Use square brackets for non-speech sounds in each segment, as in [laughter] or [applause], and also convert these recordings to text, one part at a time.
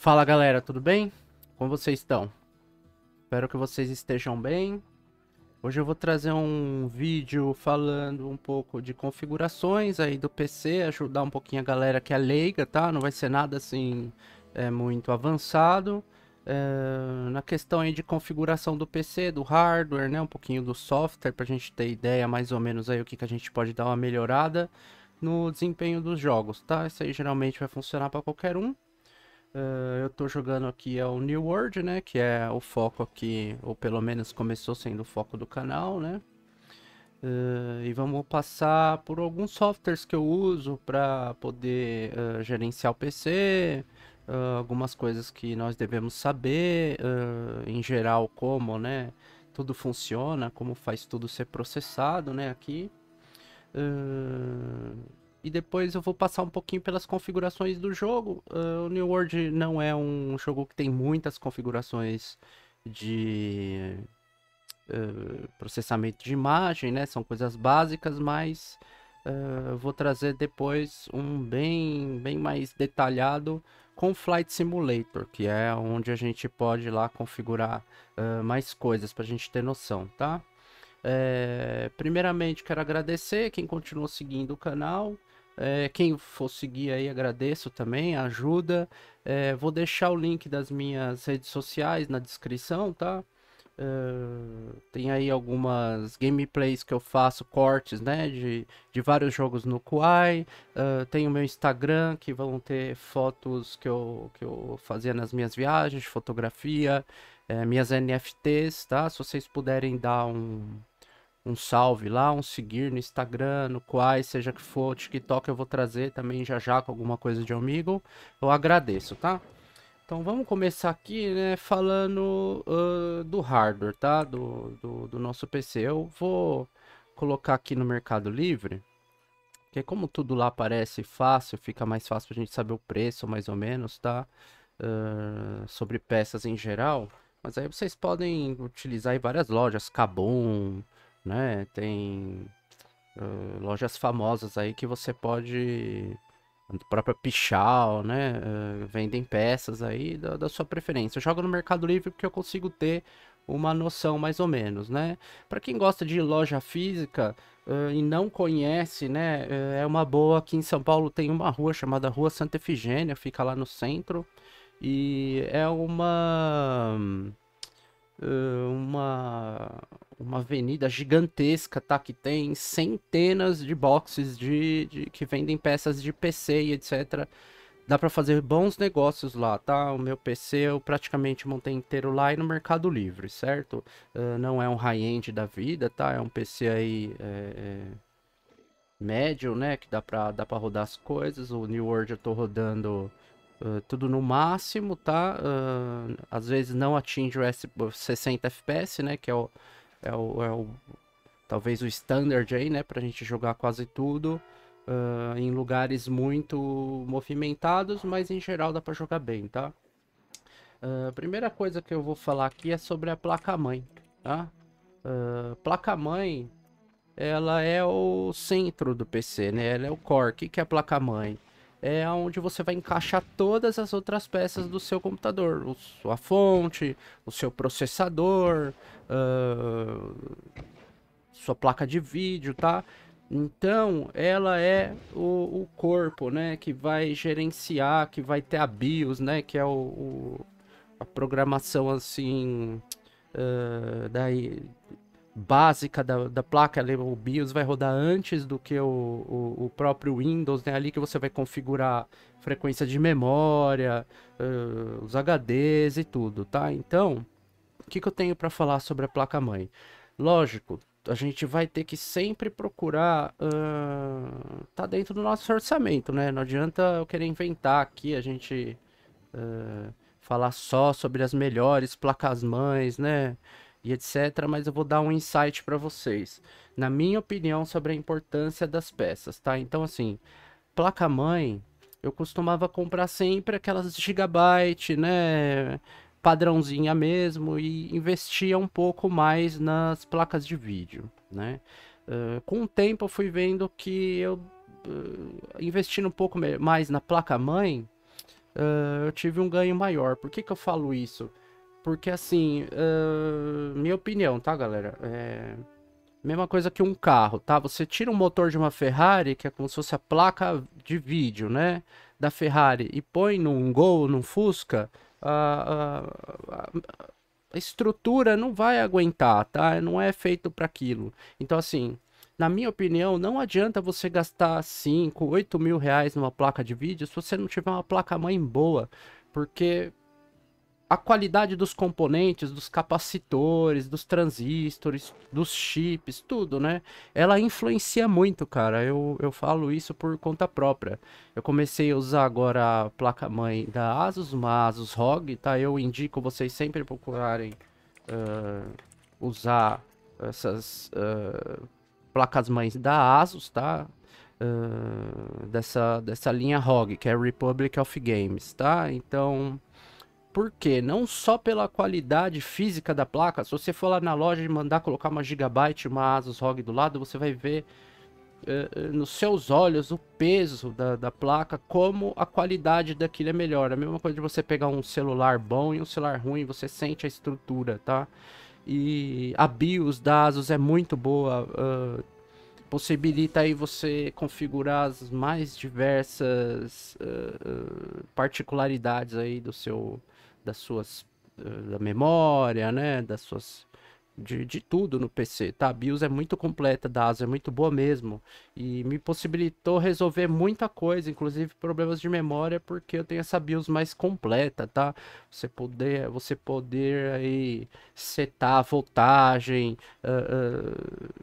Fala galera, tudo bem? Como vocês estão? Espero que vocês estejam bem. Hoje eu vou trazer um vídeo falando um pouco de configurações aí do PC, ajudar um pouquinho a galera que é leiga, tá? Não vai ser nada assim é, muito avançado. É, na questão aí de configuração do PC, do hardware, né? Um pouquinho do software, pra gente ter ideia mais ou menos aí o que, que a gente pode dar uma melhorada no desempenho dos jogos, tá? Isso aí geralmente vai funcionar para qualquer um. Uh, eu tô jogando aqui é o New World, né? Que é o foco aqui, ou pelo menos começou sendo o foco do canal, né? Uh, e vamos passar por alguns softwares que eu uso para poder uh, gerenciar o PC, algumas coisas que nós devemos saber, em geral como, né? Tudo funciona, como faz tudo ser processado, né? Aqui. Uh, e depois eu vou passar um pouquinho pelas configurações do jogo. Uh, o New World não é um jogo que tem muitas configurações de uh, processamento de imagem, né? São coisas básicas, mas uh, vou trazer depois um bem, bem mais detalhado com Flight Simulator, que é onde a gente pode lá configurar mais coisas para a gente ter noção, tá? É, primeiramente, quero agradecer quem continuou seguindo o canal. É, quem for seguir aí, agradeço também, ajuda. É, vou deixar o link das minhas redes sociais na descrição, tá? Tem aí algumas gameplays que eu faço, cortes, né, de, de vários jogos no Kuai. Tem o meu Instagram, que vão ter fotos que eu, que eu fazia nas minhas viagens, fotografia, é, minhas NFTs, tá? Se vocês puderem dar um, um salve lá, um seguir no Instagram, no Quai, seja que for, TikTok eu vou trazer também já já com alguma coisa de amigo. Eu agradeço, tá? Então vamos começar aqui, né, falando uh, do hardware, tá? Do, do, do, nosso PC. Eu vou colocar aqui no Mercado Livre, que como tudo lá parece fácil, fica mais fácil pra gente saber o preço, mais ou menos, tá? Uh, sobre peças em geral. Mas aí vocês podem utilizar em várias lojas, Kabum, né? Tem uh, lojas famosas aí que você pode própria Pichal, né? Uh, vendem peças aí da, da, sua preferência. Eu jogo no Mercado Livre porque eu consigo ter uma noção mais ou menos, né? Para quem gosta de loja física uh, e não conhece, né? Uh, é uma boa. Aqui em São Paulo tem uma rua chamada Rua Santa Efigênia, fica lá no centro e é uma uma uma avenida gigantesca, tá? Que tem centenas de boxes de, de que vendem peças de PC e etc. Dá para fazer bons negócios lá, tá? O meu PC eu praticamente montei inteiro lá e no Mercado Livre, certo? Uh, não é um high-end da vida, tá? É um PC aí é, é, médio, né? Que dá pra, dá pra rodar as coisas. O New World eu tô rodando Tudo no máximo, tá? Uh, às vezes não atinge o 60 FPS, né? Que é o, é o, é o talvez o standard aí, né? Pra gente jogar quase tudo uh, em lugares muito movimentados, mas em geral dá pra jogar bem, tá? A primeira coisa que eu vou falar aqui é sobre a placa-mãe, tá? placa-mãe, ela é o centro do PC, né? Ela é o core. O que, que é a placa-mãe? É onde você vai encaixar todas as outras peças do seu computador. O, sua fonte, o seu processador, uh, sua placa de vídeo, tá? Então, ela é o, o, corpo, né? Que vai gerenciar, que vai ter a BIOS, né? Que é o, o a programação, assim, uh, daí, básica da, da placa, o BIOS vai rodar antes do que o, o, o, próprio Windows, né? Ali que você vai configurar frequência de memória, uh, os HDs e tudo, tá? Então, o que, que eu tenho para falar sobre a placa-mãe? Lógico, a gente vai ter que sempre procurar uh, tá dentro do nosso orçamento, né? Não adianta eu querer inventar aqui, a gente uh, falar só sobre as melhores placas-mães, né? E etc. Mas eu vou dar um insight para vocês, na minha opinião, sobre a importância das peças, tá? Então, assim, placa-mãe, eu costumava comprar sempre aquelas gigabyte, né? Padrãozinha mesmo e investia um pouco mais nas placas de vídeo, né? Uh, com o tempo eu fui vendo que eu uh, investindo um pouco mais na placa-mãe, uh, eu tive um ganho maior. Por que, que eu falo isso? Porque assim, uh, minha opinião, tá, galera? É mesma coisa que um carro, tá? Você tira um motor de uma Ferrari, que é como se fosse a placa de vídeo, né? Da Ferrari, e põe num Gol, num Fusca, a, a, a estrutura não vai aguentar, tá? Não é feito para aquilo. Então, assim, na minha opinião, não adianta você gastar 5, 8 mil reais numa placa de vídeo se você não tiver uma placa-mãe boa. Porque a qualidade dos componentes, dos capacitores, dos transistores, dos chips, tudo, né? Ela influencia muito, cara. Eu, eu falo isso por conta própria. Eu comecei a usar agora a placa-mãe da Asus, uma Asus ROG, tá? Eu indico vocês sempre procurarem uh, usar essas uh, placas-mães da Asus, tá? Uh, dessa, dessa linha ROG, que é Republic of Games, tá? Então, por quê? Não só pela qualidade física da placa, se você for lá na loja e mandar colocar uma Gigabyte, uma Asus ROG do lado, você vai ver uh, nos seus olhos o peso da, da placa, como a qualidade daquilo é melhor. A mesma coisa de você pegar um celular bom e um celular ruim, você sente a estrutura, tá? E a BIOS da ASUS é muito boa. Uh, possibilita aí você configurar as mais diversas uh, particularidades aí do seu das suas uh, da memória né das suas de, de tudo no PC, tá? A BIOS é muito completa da ASUS, é muito boa mesmo. E me possibilitou resolver muita coisa, inclusive problemas de memória, porque eu tenho essa BIOS mais completa, tá? Você poder, você poder aí setar a voltagem, uh, uh,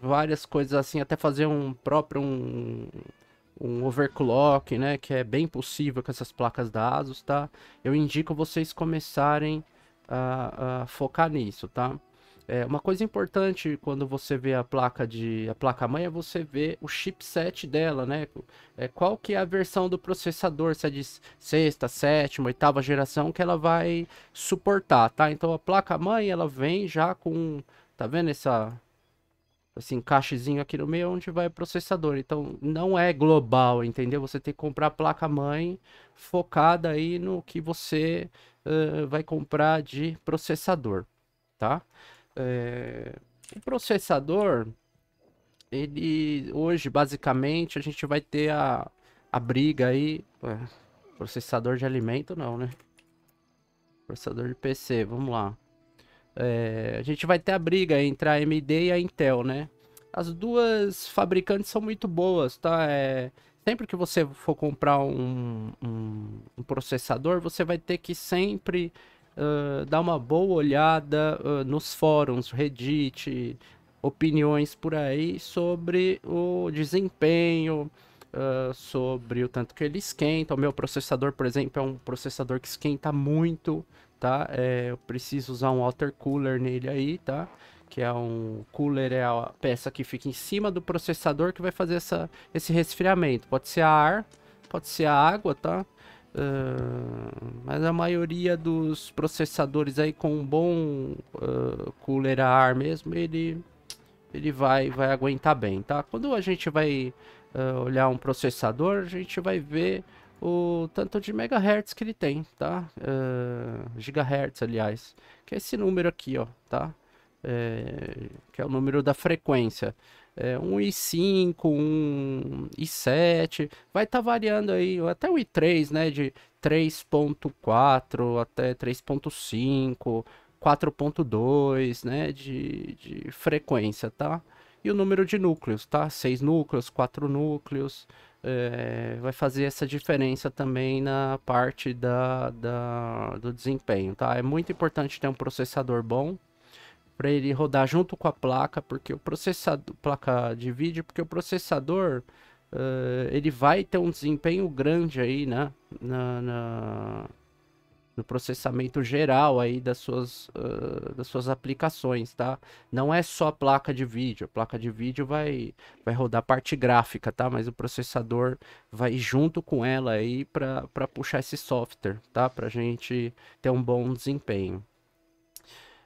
várias coisas assim, até fazer um próprio um, um overclock, né, que é bem possível com essas placas da ASUS, tá? Eu indico vocês começarem a, a focar nisso, tá? É, uma coisa importante quando você vê a placa de a placa mãe é você ver o chipset dela, né? É, qual que é a versão do processador, se é de sexta, sétima, oitava geração que ela vai suportar, tá? Então a placa mãe ela vem já com, tá vendo essa esse encaixezinho aqui no meio onde vai o processador. Então não é global, entendeu? Você tem que comprar a placa mãe focada aí no que você uh, vai comprar de processador, tá? É, o processador, ele hoje basicamente a gente vai ter a, a briga aí. Processador de alimento não, né? Processador de PC, vamos lá. É, a gente vai ter a briga entre a AMD e a Intel, né? As duas fabricantes são muito boas, tá? É, sempre que você for comprar um, um, um processador, você vai ter que sempre uh, dar uma boa olhada uh, nos fóruns, Reddit, opiniões por aí sobre o desempenho, uh, sobre o tanto que ele esquenta. O meu processador, por exemplo, é um processador que esquenta muito, tá? É, eu preciso usar um water cooler nele aí, tá? Que é um cooler, é a peça que fica em cima do processador que vai fazer essa, esse resfriamento. Pode ser ar, pode ser água, tá? Uh, mas a maioria dos processadores aí com um bom uh, cooler a ar mesmo, ele, ele vai, vai aguentar bem, tá? Quando a gente vai uh, olhar um processador, a gente vai ver o tanto de megahertz que ele tem, tá? gigahertz, aliás, que é esse número aqui, ó, tá? É, que é o número da frequência é, um i5, um i7, vai estar tá variando aí, até o i3, né, de 3.4 até 3.5, 4.2, né, de, de frequência, tá? E o número de núcleos, tá? 6 núcleos, 4 núcleos, é, vai fazer essa diferença também na parte da, da, do desempenho, tá? É muito importante ter um processador bom, para ele rodar junto com a placa, porque o processador, placa de vídeo, porque o processador uh, ele vai ter um desempenho grande aí, né, na, na no processamento geral aí das suas, uh, das suas aplicações, tá? Não é só placa de vídeo, a placa de vídeo vai, vai rodar parte gráfica, tá? Mas o processador vai junto com ela aí para puxar esse software, tá? Para gente ter um bom desempenho.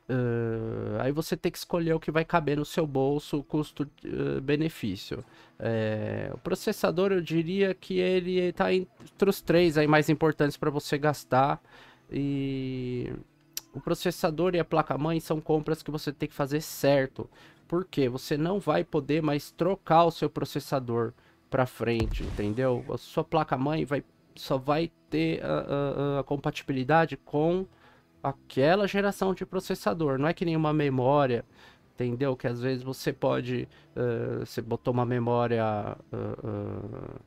Uh, aí você tem que escolher o que vai caber no seu bolso, custo-benefício. Uh, é, o processador, eu diria que ele está entre os três aí mais importantes para você gastar. E o processador e a placa-mãe são compras que você tem que fazer certo. Porque você não vai poder mais trocar o seu processador para frente, entendeu? A sua placa-mãe vai, só vai ter a, a, a compatibilidade com aquela geração de processador. Não é que nem uma memória, entendeu? Que às vezes você pode. Uh, você botou uma memória. Uh, uh,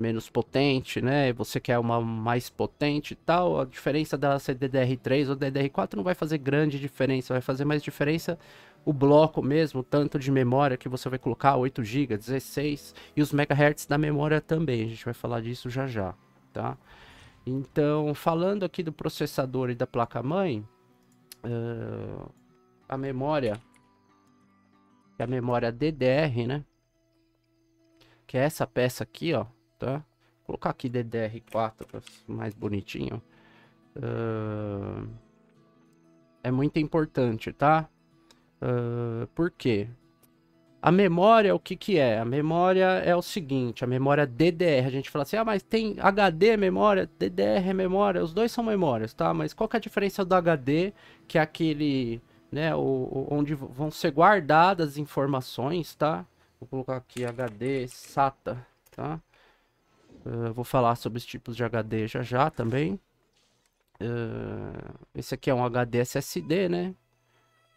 menos potente, né? Você quer uma mais potente e tal. A diferença dela ser DDR3 ou DDR4 não vai fazer grande diferença, vai fazer mais diferença o bloco mesmo, tanto de memória que você vai colocar, 8 GB, 16 e os megahertz da memória também. A gente vai falar disso já já, tá? Então, falando aqui do processador e da placa-mãe, uh, a memória, é a memória DDR, né? Que é essa peça aqui, ó, tá? Vou colocar aqui DDR4 para mais bonitinho. Uh, é muito importante, tá? Uh, por quê? A memória, o que que é? A memória é o seguinte, a memória DDR, a gente fala assim, ah, mas tem HD memória, DDR é memória, os dois são memórias, tá? Mas qual que é a diferença do HD, que é aquele, né, o, o onde vão ser guardadas informações, tá? Vou colocar aqui HD SATA, tá? Uh, vou falar sobre os tipos de HD já já também. Uh, esse aqui é um HD SSD, né?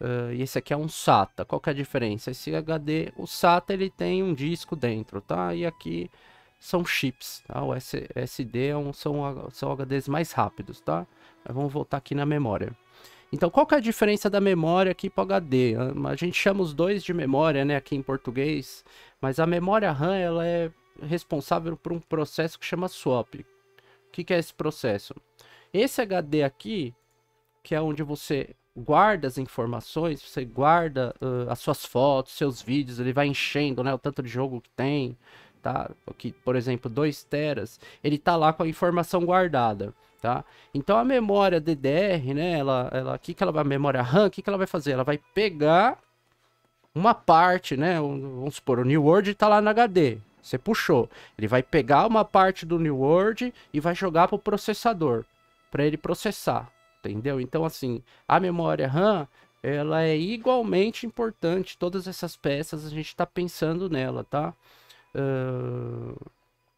Uh, e esse aqui é um SATA. Qual que é a diferença? Esse HD, o SATA ele tem um disco dentro, tá? E aqui são chips, tá? O SD é um, são, são HDs mais rápidos, tá? Mas vamos voltar aqui na memória. Então, qual que é a diferença da memória aqui para o HD? A gente chama os dois de memória, né, aqui em português, mas a memória RAM, ela é responsável por um processo que chama swap. O que, que é esse processo? Esse HD aqui, que é onde você guarda as informações, você guarda uh, as suas fotos, seus vídeos, ele vai enchendo, né, o tanto de jogo que tem, tá? Aqui, por exemplo, 2 teras, ele tá lá com a informação guardada, tá? Então a memória DDR, né, ela, ela, que que ela vai, memória RAM, que que ela vai fazer? Ela vai pegar uma parte, né, vamos supor, o New World tá lá no HD, você puxou, ele vai pegar uma parte do New World e vai jogar pro processador, para ele processar, entendeu? Então, assim, a memória RAM, ela é igualmente importante. Todas essas peças a gente está pensando nela, tá? Uh,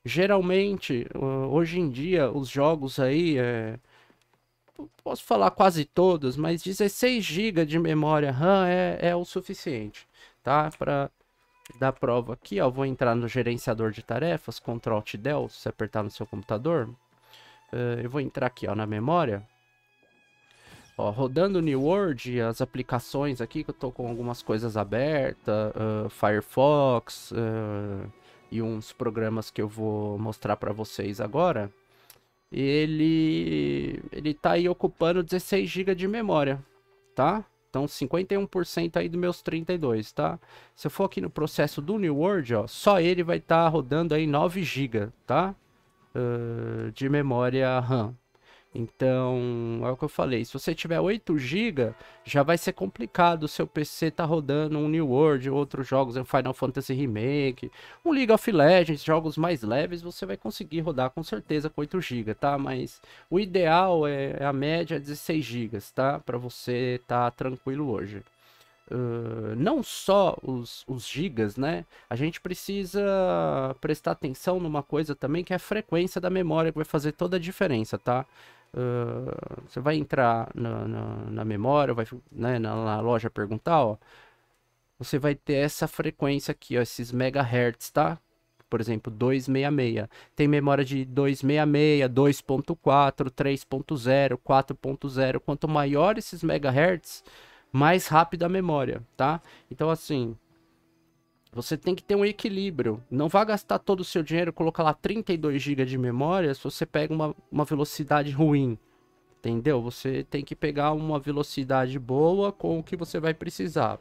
geralmente, uh, hoje em dia, os jogos aí, é, posso falar quase todos, mas 16 GB de memória RAM é, é o suficiente, tá? Para dar prova aqui, ó, vou entrar no gerenciador de tarefas, Ctrl Alt Del, se apertar no seu computador. Uh, eu vou entrar aqui, ó, na memória. Ó, rodando New World, as aplicações aqui, que eu tô com algumas coisas abertas, uh, Firefox uh, e uns programas que eu vou mostrar para vocês agora. Ele, ele tá aí ocupando 16 GB de memória, tá? Então 51% aí dos meus 32, tá? Se eu for aqui no processo do New World, ó, só ele vai estar tá rodando aí 9 GB, tá? Uh, de memória RAM, então, é o que eu falei, se você tiver 8 GB, já vai ser complicado o seu PC tá rodando um New World, outros jogos, um Final Fantasy Remake, um League of Legends, jogos mais leves, você vai conseguir rodar com certeza com 8 GB, tá? Mas o ideal é, é a média 16 GB, tá? Para você tá tranquilo hoje. Uh, não só os, os gigas, né? A gente precisa prestar atenção numa coisa também que é a frequência da memória que vai fazer toda a diferença, tá? Uh, você vai entrar na, na, na memória, vai né, na, na, loja perguntar, ó. Você vai ter essa frequência aqui, ó, esses megahertz, tá? Por exemplo, 266. Tem memória de 266, 2.4, 3.0, 4.0. Quanto maior esses megahertz, mais rápida a memória, tá? Então, assim, você tem que ter um equilíbrio. Não vá gastar todo o seu dinheiro, colocar lá 32 GB de memória se você pega uma, uma velocidade ruim. Entendeu? Você tem que pegar uma velocidade boa com o que você vai precisar.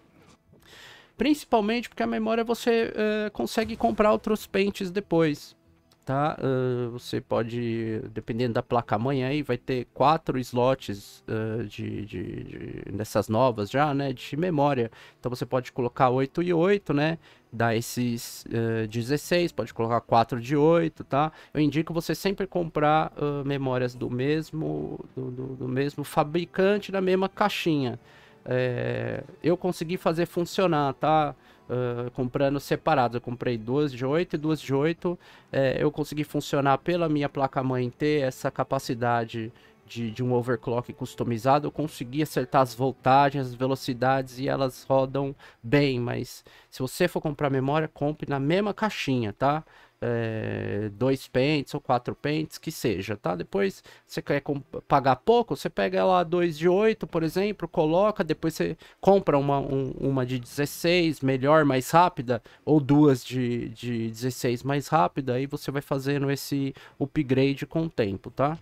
Principalmente porque a memória você é, consegue comprar outros pentes depois. tá? Uh, você pode, dependendo da placa-mãe aí, vai ter quatro slots uh, de, de, de, dessas novas já, né? De memória. Então você pode colocar 8 e 8, né? Dá esses uh, 16, pode colocar 4 de 8, tá? Eu indico você sempre comprar memórias do mesmo, do, do, do, mesmo fabricante, na mesma caixinha. É, eu consegui fazer funcionar, tá? uh, comprando separados. Eu comprei duas de 8 e duas de 8. É, eu consegui funcionar pela minha placa-mãe ter essa capacidade de, de, um overclock customizado, eu consegui acertar as voltagens, as velocidades e elas rodam bem, mas se você for comprar memória, compre na mesma caixinha, tá? é, dois pentes ou quatro pentes, que seja, tá? Depois você quer pagar pouco, você pega lá dois de 8, por exemplo, coloca, depois você compra uma, um, uma de 16, melhor, mais rápida, ou duas de, de 16 mais rápida, aí você vai fazendo esse upgrade com o tempo, tá?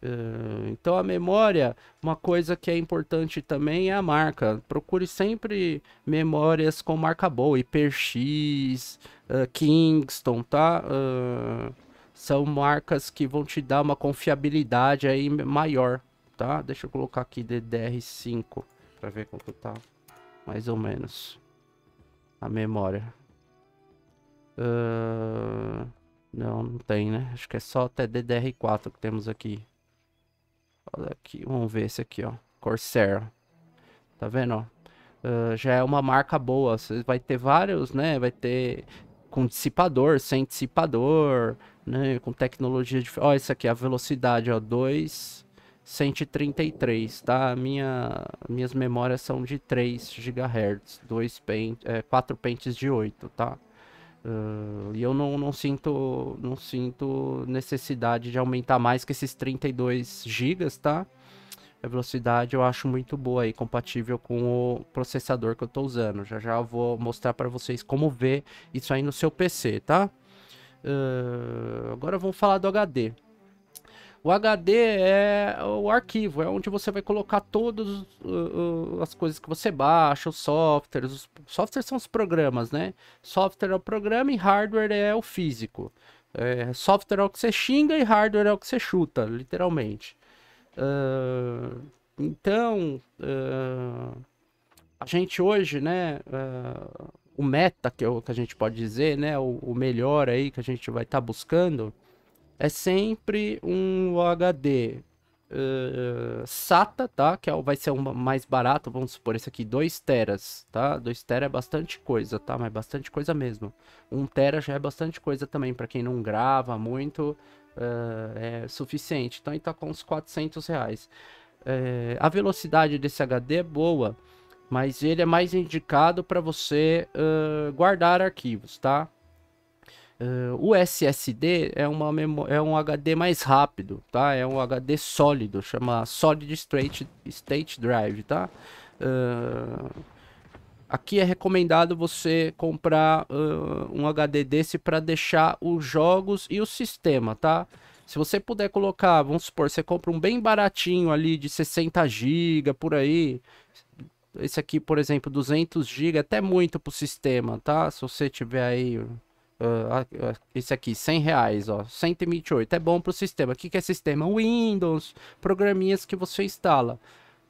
Uh, então a memória, uma coisa que é importante também é a marca. Procure sempre memórias com marca boa, HyperX, uh, Kingston, tá? Uh, são marcas que vão te dar uma confiabilidade aí maior, tá? Deixa eu colocar aqui DDR5 para ver como tá, mais ou menos a memória. não, não tem, né? Acho que é só até DDR4 que temos aqui. Olha aqui, vamos ver esse aqui, ó. Corsair. Tá vendo, ó? Uh, já é uma marca boa. Você vai ter vários, né? Vai ter com dissipador, sem dissipador, né? Com tecnologia de... Ó, isso aqui, a velocidade, ó. 2... 133, tá? Minha, minhas memórias são de 3 GHz, 2 pen, é, 4 pentes de 8, tá? E eu não, não sinto não sinto necessidade de aumentar mais que esses 32 GB, tá? A velocidade eu acho muito boa aí, compatível com o processador que eu estou usando. Já já vou mostrar para vocês como ver isso aí no seu PC, tá? Uh, agora vamos falar do HD. O HD é o arquivo, é onde você vai colocar todas uh, uh, as coisas que você baixa, os softwares. Os softwares são os programas, né? Software é o programa e hardware é o físico. É, software é o que você xinga e hardware é o que você chuta, literalmente. Uh, então, uh, a gente hoje, né, uh, o meta que, que, a gente pode dizer, né, o, o melhor aí que a gente vai estar tá buscando é sempre um HD uh, SATA, tá? Que é, vai ser um mais barato, vamos supor, esse aqui, 2 teras, tá? 2 teras é bastante coisa, tá? Mas bastante coisa mesmo. 1 um tera já é bastante coisa também, para quem não grava muito, uh, é suficiente. Então, ele tá com uns 400 reais. Uh, a velocidade desse HD é boa, mas ele é mais indicado para você guardar arquivos, tá? Uh, o SSD é, uma é um HD mais rápido, tá? É um HD sólido, chama Solid State, State Drive, tá? Uh, aqui é recomendado você comprar uh, um HD desse para deixar os jogos e o sistema, tá? Se você puder colocar, vamos supor, você compra um bem baratinho ali de 60 GB por aí. Esse aqui, por exemplo, 200 GB, até muito pro sistema, tá? Se você tiver aí Uh, esse aqui, 100 reais, ó, 128, é bom para o sistema. O que, que é sistema? Windows, programinhas que você instala.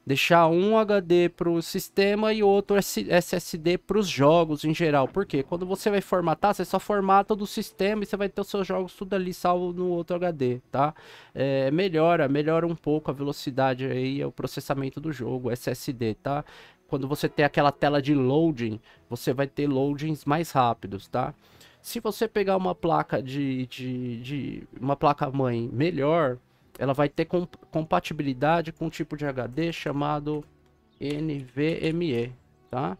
Deixar um HD para o sistema e outro SSD para os jogos em geral. Porque quando você vai formatar, você só formata do sistema e você vai ter os seus jogos tudo ali salvo no outro HD, tá? É, melhora, melhora um pouco a velocidade aí, o processamento do jogo, SSD, tá? Quando você tem aquela tela de loading, você vai ter loadings mais rápidos, tá? Se você pegar uma placa de, de, de uma placa mãe melhor, ela vai ter comp compatibilidade com um tipo de HD chamado NVMe, tá?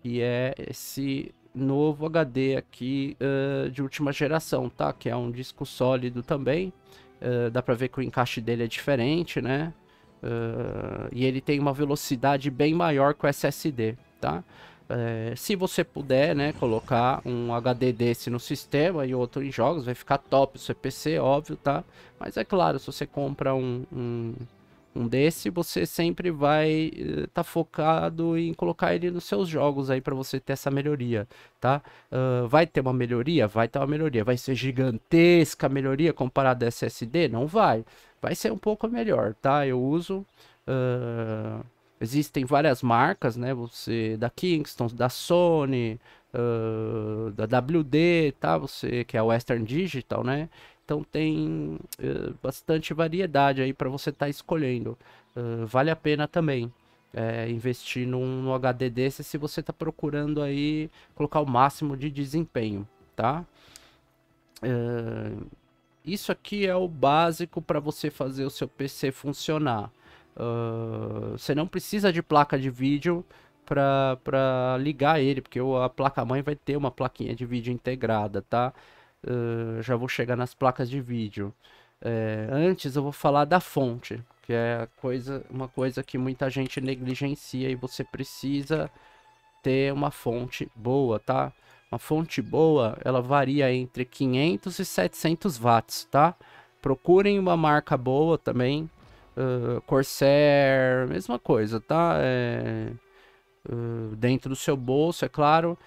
Que é esse novo HD aqui uh, de última geração, tá? Que é um disco sólido também. Uh, dá pra ver que o encaixe dele é diferente, né? Uh, e ele tem uma velocidade bem maior que o SSD, tá? É, se você puder, né, colocar um HD desse no sistema e outro em jogos, vai ficar top o seu PC, óbvio, tá? Mas é claro, se você compra um, um, um desse, você sempre vai estar uh, tá focado em colocar ele nos seus jogos aí para você ter essa melhoria, tá? Uh, vai ter uma melhoria? Vai ter uma melhoria. Vai ser gigantesca a melhoria comparado a SSD? Não vai. Vai ser um pouco melhor, tá? Eu uso... Uh, existem várias marcas, né? Você da Kingston, da Sony, uh, da WD, tá? Você que é a Western Digital, né? Então tem uh, bastante variedade aí para você estar tá escolhendo. Uh, vale a pena também é, investir num, num, HD desse se você está procurando aí colocar o máximo de desempenho, tá? Uh, isso aqui é o básico para você fazer o seu PC funcionar. Você não precisa de placa de vídeo para ligar ele, porque a placa-mãe vai ter uma plaquinha de vídeo integrada, tá? Uh, já vou chegar nas placas de vídeo. É, antes eu vou falar da fonte, que é coisa, uma coisa que muita gente negligencia e você precisa ter uma fonte boa, tá? Uma fonte boa, ela varia entre 500 e 700 watts, tá? Procurem uma marca boa também. Uh, Corsair, mesma coisa, tá? É dentro do seu bolso, é claro.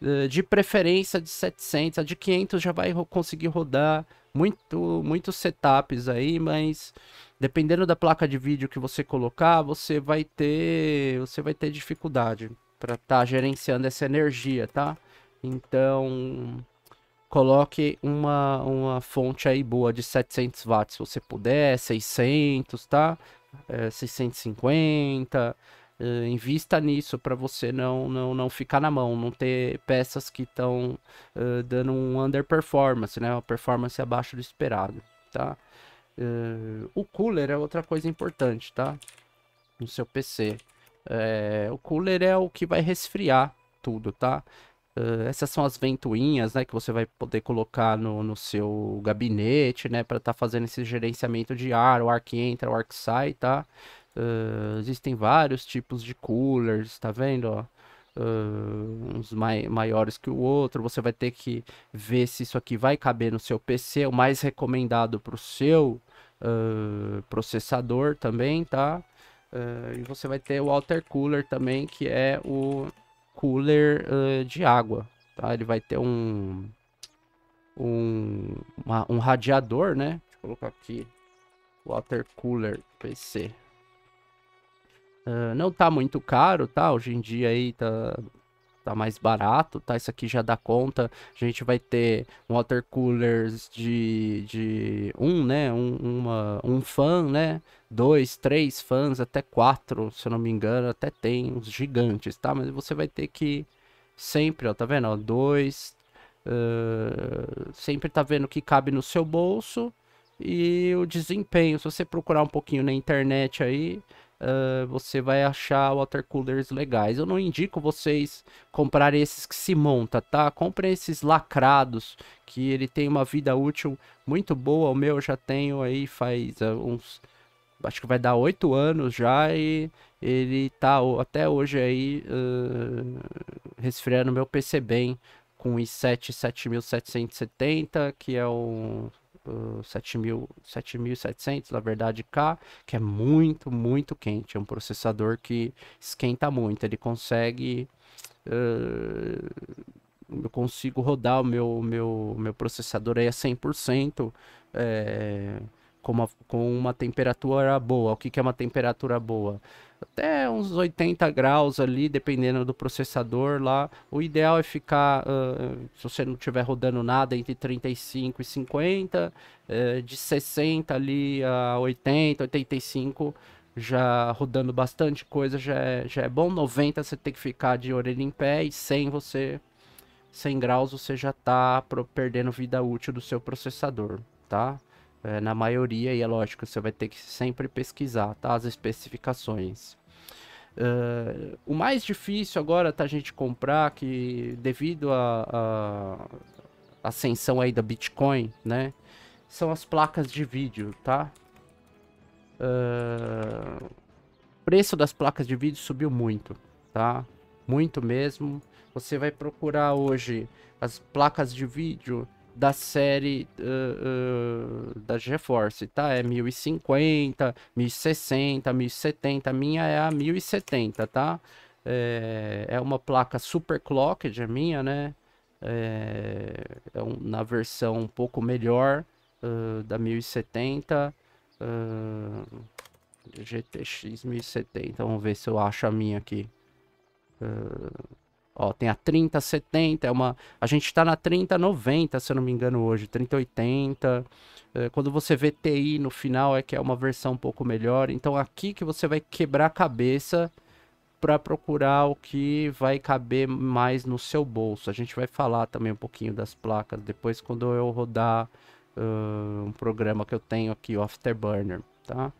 Uh, de preferência de 700, a de 500 já vai conseguir rodar muito, muitos setups aí, mas dependendo da placa de vídeo que você colocar, você vai ter, você vai ter dificuldade para estar tá gerenciando essa energia, tá? Então, coloque uma, uma fonte aí boa de 700 watts, se você puder, 600, tá? É, 650, Uh, invista nisso para você não, não, não ficar na mão, não ter peças que estão uh, dando um underperformance, né? Uma performance abaixo do esperado, tá? Uh, o cooler é outra coisa importante, tá? No seu PC. É, o cooler é o que vai resfriar tudo, tá? Essas são as ventoinhas, né? Que você vai poder colocar no, no seu gabinete, né? Para estar tá fazendo esse gerenciamento de ar, o ar que entra, o ar que sai, tá? Uh, existem vários tipos de coolers, tá vendo? Ó? Uh, uns mai maiores que o outro. Você vai ter que ver se isso aqui vai caber no seu PC. O mais recomendado para o seu uh, processador também, tá? e você vai ter o water cooler também, que é o cooler de água, tá? Ele vai ter um um, uma, um radiador, né? Deixa eu colocar aqui water cooler PC. Uh, não tá muito caro, tá? Hoje em dia aí tá, tá mais barato, tá? Isso aqui já dá conta. A gente vai ter water coolers de, de um, né? Um, uma, um fan, né? Dois, três fãs, até quatro, se eu não me engano, até tem uns gigantes, tá? Mas você vai ter que sempre, ó, tá vendo? Ó, dois, uh, sempre tá vendo que cabe no seu bolso e o desempenho. Se você procurar um pouquinho na internet aí, uh, você vai achar water coolers legais. Eu não indico vocês comprarem esses que se monta, tá? Comprem esses lacrados, que ele tem uma vida útil muito boa. O meu eu já tenho aí faz uh, uns... Acho que vai dar oito anos já e ele tá até hoje aí uh, resfriando meu PC bem com o i7 7770, que é o uh, 7700, na verdade, K, que é muito, muito quente. É um processador que esquenta muito. Ele consegue. Uh, eu consigo rodar o meu, meu, meu processador aí a 100%. É, com uma, com uma temperatura boa. O que, que é uma temperatura boa? Até uns 80 graus ali, dependendo do processador lá. O ideal é ficar, uh, se você não estiver rodando nada, entre 35 e 50, uh, de 60 ali a 80, 85 já rodando bastante coisa já é, já é bom. 90 você tem que ficar de orelha em pé e 100 você 100 graus você já está perdendo vida útil do seu processador, tá? É, na maioria, e é lógico, você vai ter que sempre pesquisar tá? as especificações. Uh, o mais difícil agora tá a gente comprar que devido à ascensão aí da Bitcoin, né? São as placas de vídeo, tá? Uh, preço das placas de vídeo subiu muito, tá? Muito mesmo. Você vai procurar hoje as placas de vídeo da série uh, uh, da GeForce, tá? É 1050, 1060, 1070. A minha é a 1070, tá? É, é uma placa super clocked, a minha, né? É, é um, na versão um pouco melhor uh, da 1070. Uh, GTX 1070. Vamos ver se eu acho a minha aqui. Uh, Ó, tem a 3070, é uma... A gente tá na 3090, se eu não me engano, hoje. 3080. É, quando você vê TI no final, é que é uma versão um pouco melhor. Então, aqui que você vai quebrar a cabeça para procurar o que vai caber mais no seu bolso. A gente vai falar também um pouquinho das placas depois quando eu rodar uh, um programa que eu tenho aqui, o Afterburner, tá?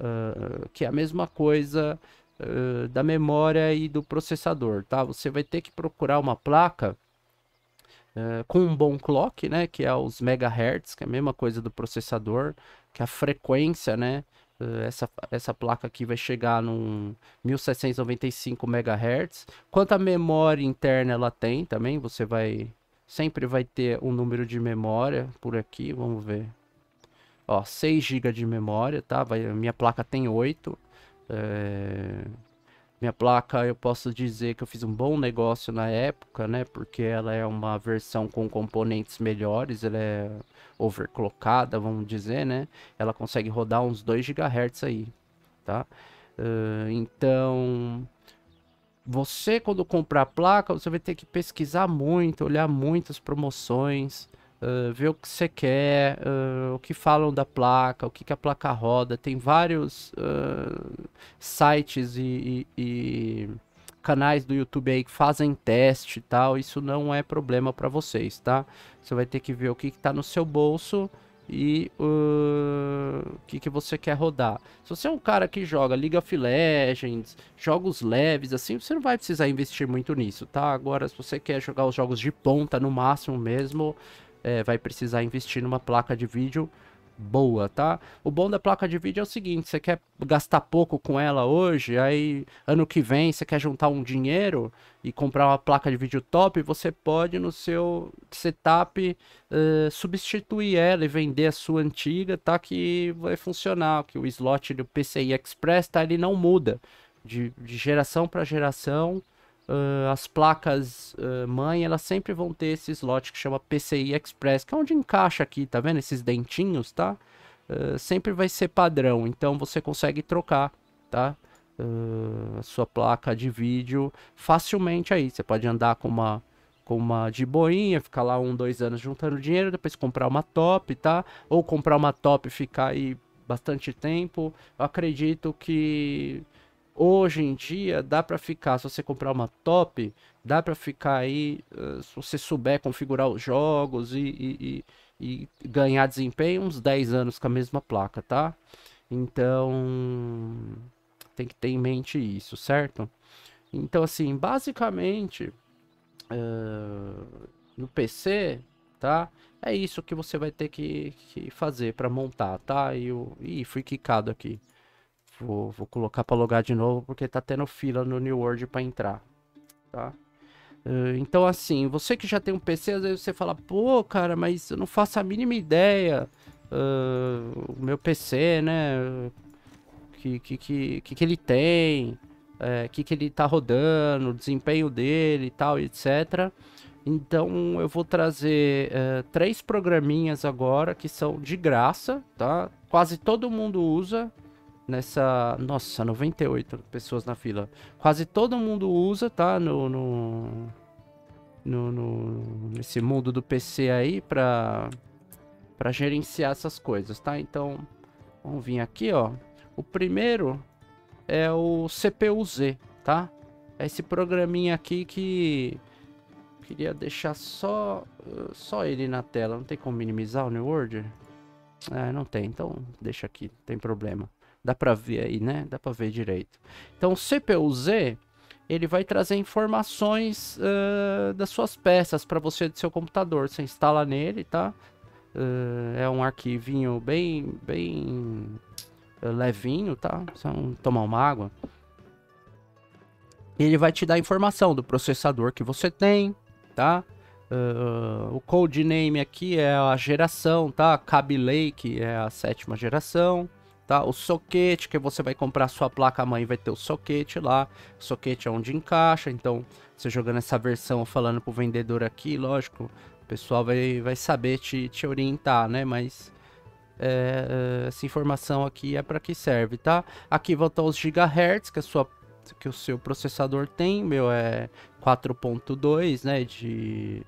Uh, que é a mesma coisa uh, da memória e do processador, tá? Você vai ter que procurar uma placa uh, com um bom clock, né? Que é os megahertz, que é a mesma coisa do processador, que a frequência, né? Uh, essa, essa placa aqui vai chegar num 1795 MHz. Quanto a memória interna ela tem também, você vai sempre vai ter um número de memória por aqui, vamos ver. Ó, 6 GB de memória, tá? Vai, minha placa tem 8. É... Minha placa, eu posso dizer que eu fiz um bom negócio na época, né? Porque ela é uma versão com componentes melhores, ela é overclockada, vamos dizer, né? Ela consegue rodar uns 2 GHz aí, tá? Uh, então, você quando comprar a placa, você vai ter que pesquisar muito, olhar muitas promoções, uh, ver o que você quer, uh, o que falam da placa, o que, que a placa roda. Tem vários uh, sites e, e, e, canais do YouTube aí que fazem teste e tal. Isso não é problema para vocês, tá? Você vai ter que ver o que está no seu bolso e o que, que você quer rodar. Se você é um cara que joga League of Legends, jogos leves, assim, você não vai precisar investir muito nisso, tá? Agora, se você quer jogar os jogos de ponta no máximo mesmo, é, vai precisar investir numa placa de vídeo boa, tá? O bom da placa de vídeo é o seguinte, você quer gastar pouco com ela hoje, aí ano que vem você quer juntar um dinheiro e comprar uma placa de vídeo top, você pode no seu setup uh, substituir ela e vender a sua antiga, tá? Que vai funcionar, que o slot do PCI Express, tá? Ele não muda de, de geração para geração, uh, as placas uh, mãe, elas sempre vão ter esse slot que chama PCI Express, que é onde encaixa aqui, tá vendo? Esses dentinhos, tá? Uh, sempre vai ser padrão, então você consegue trocar, tá? a sua placa de vídeo facilmente aí. Você pode andar com uma com uma de boinha, ficar lá um, dois anos juntando dinheiro, depois comprar uma top, tá? Ou comprar uma top e ficar aí bastante tempo. Eu acredito que Hoje em dia dá para ficar, se você comprar uma top, dá para ficar aí, se você souber configurar os jogos e, e, e, e, ganhar desempenho, uns 10 anos com a mesma placa, tá? Então tem que ter em mente isso, certo? Então assim, basicamente uh, no PC, tá? É isso que você vai ter que, que fazer para montar, tá? E eu, ih, fui quicado aqui. Vou, vou colocar para logar de novo porque tá tendo fila no New World para entrar, tá? Então assim, você que já tem um PC, às vezes você fala, pô, cara, mas eu não faço a mínima ideia. Uh, o meu PC, né? Que que, que, que, ele tem, é, que, que ele tá rodando, o desempenho dele e tal, etc. Então eu vou trazer três programinhas agora que são de graça, tá? Quase todo mundo usa nessa. Nossa, 98 pessoas na fila. Quase todo mundo usa, tá? No. no, no, no nesse mundo do PC aí pra, pra gerenciar essas coisas, tá? Então, vamos vir aqui, ó. O primeiro é o CPU-Z, tá? É esse programinha aqui que queria deixar só só ele na tela. Não tem como minimizar o New World? É, não tem, então deixa aqui, não tem problema. Dá para ver aí, né? Dá para ver direito. Então, o CPU-Z, ele vai trazer informações uh, das suas peças para você do seu computador. Você instala nele, tá? Uh, é um arquivinho bem, bem levinho, tá? Só tomar uma água. Ele vai te dar informação do processador que você tem, tá? Uh, o codename aqui é a geração, tá? Kaby Lake é a sétima geração, tá? O soquete, que você vai comprar sua placa-mãe, vai ter o soquete lá. O soquete é onde encaixa, então você jogando essa versão falando pro vendedor aqui, lógico, o pessoal vai, vai saber te, te orientar, né? Mas é, essa informação aqui é para que serve, tá? Aqui vão estar os gigahertz que a sua que o seu processador tem, meu é 4.2, né, de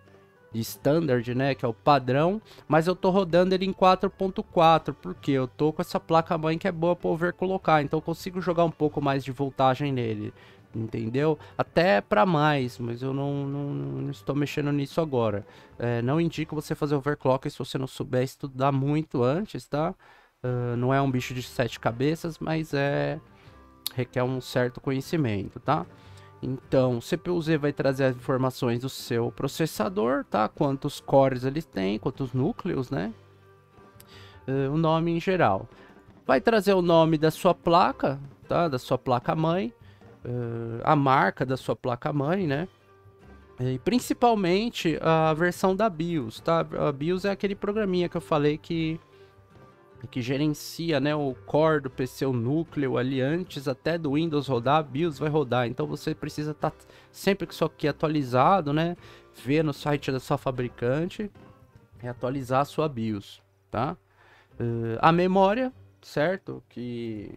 de standard, né, que é o padrão, mas eu tô rodando ele em 4.4, porque eu tô com essa placa mãe que é boa para overclockar, então eu consigo jogar um pouco mais de voltagem nele, entendeu? Até para mais, mas eu não, não, não, estou mexendo nisso agora. É, não indico você fazer overclock se você não souber estudar muito antes, tá? Uh, não é um bicho de sete cabeças, mas é requer um certo conhecimento, tá? Então, o CPU-Z vai trazer as informações do seu processador, tá? Quantos cores ele tem, quantos núcleos, né? Uh, o nome em geral. Vai trazer o nome da sua placa, tá? Da sua placa-mãe. Uh, a marca da sua placa-mãe, né? E principalmente a versão da BIOS, tá? A BIOS é aquele programinha que eu falei que que gerencia né, o core do PC, o núcleo ali antes até do Windows rodar, a BIOS vai rodar. Então você precisa estar tá sempre com isso aqui atualizado, né? Ver no site da sua fabricante e atualizar a sua BIOS, tá? Uh, a memória, certo? Que,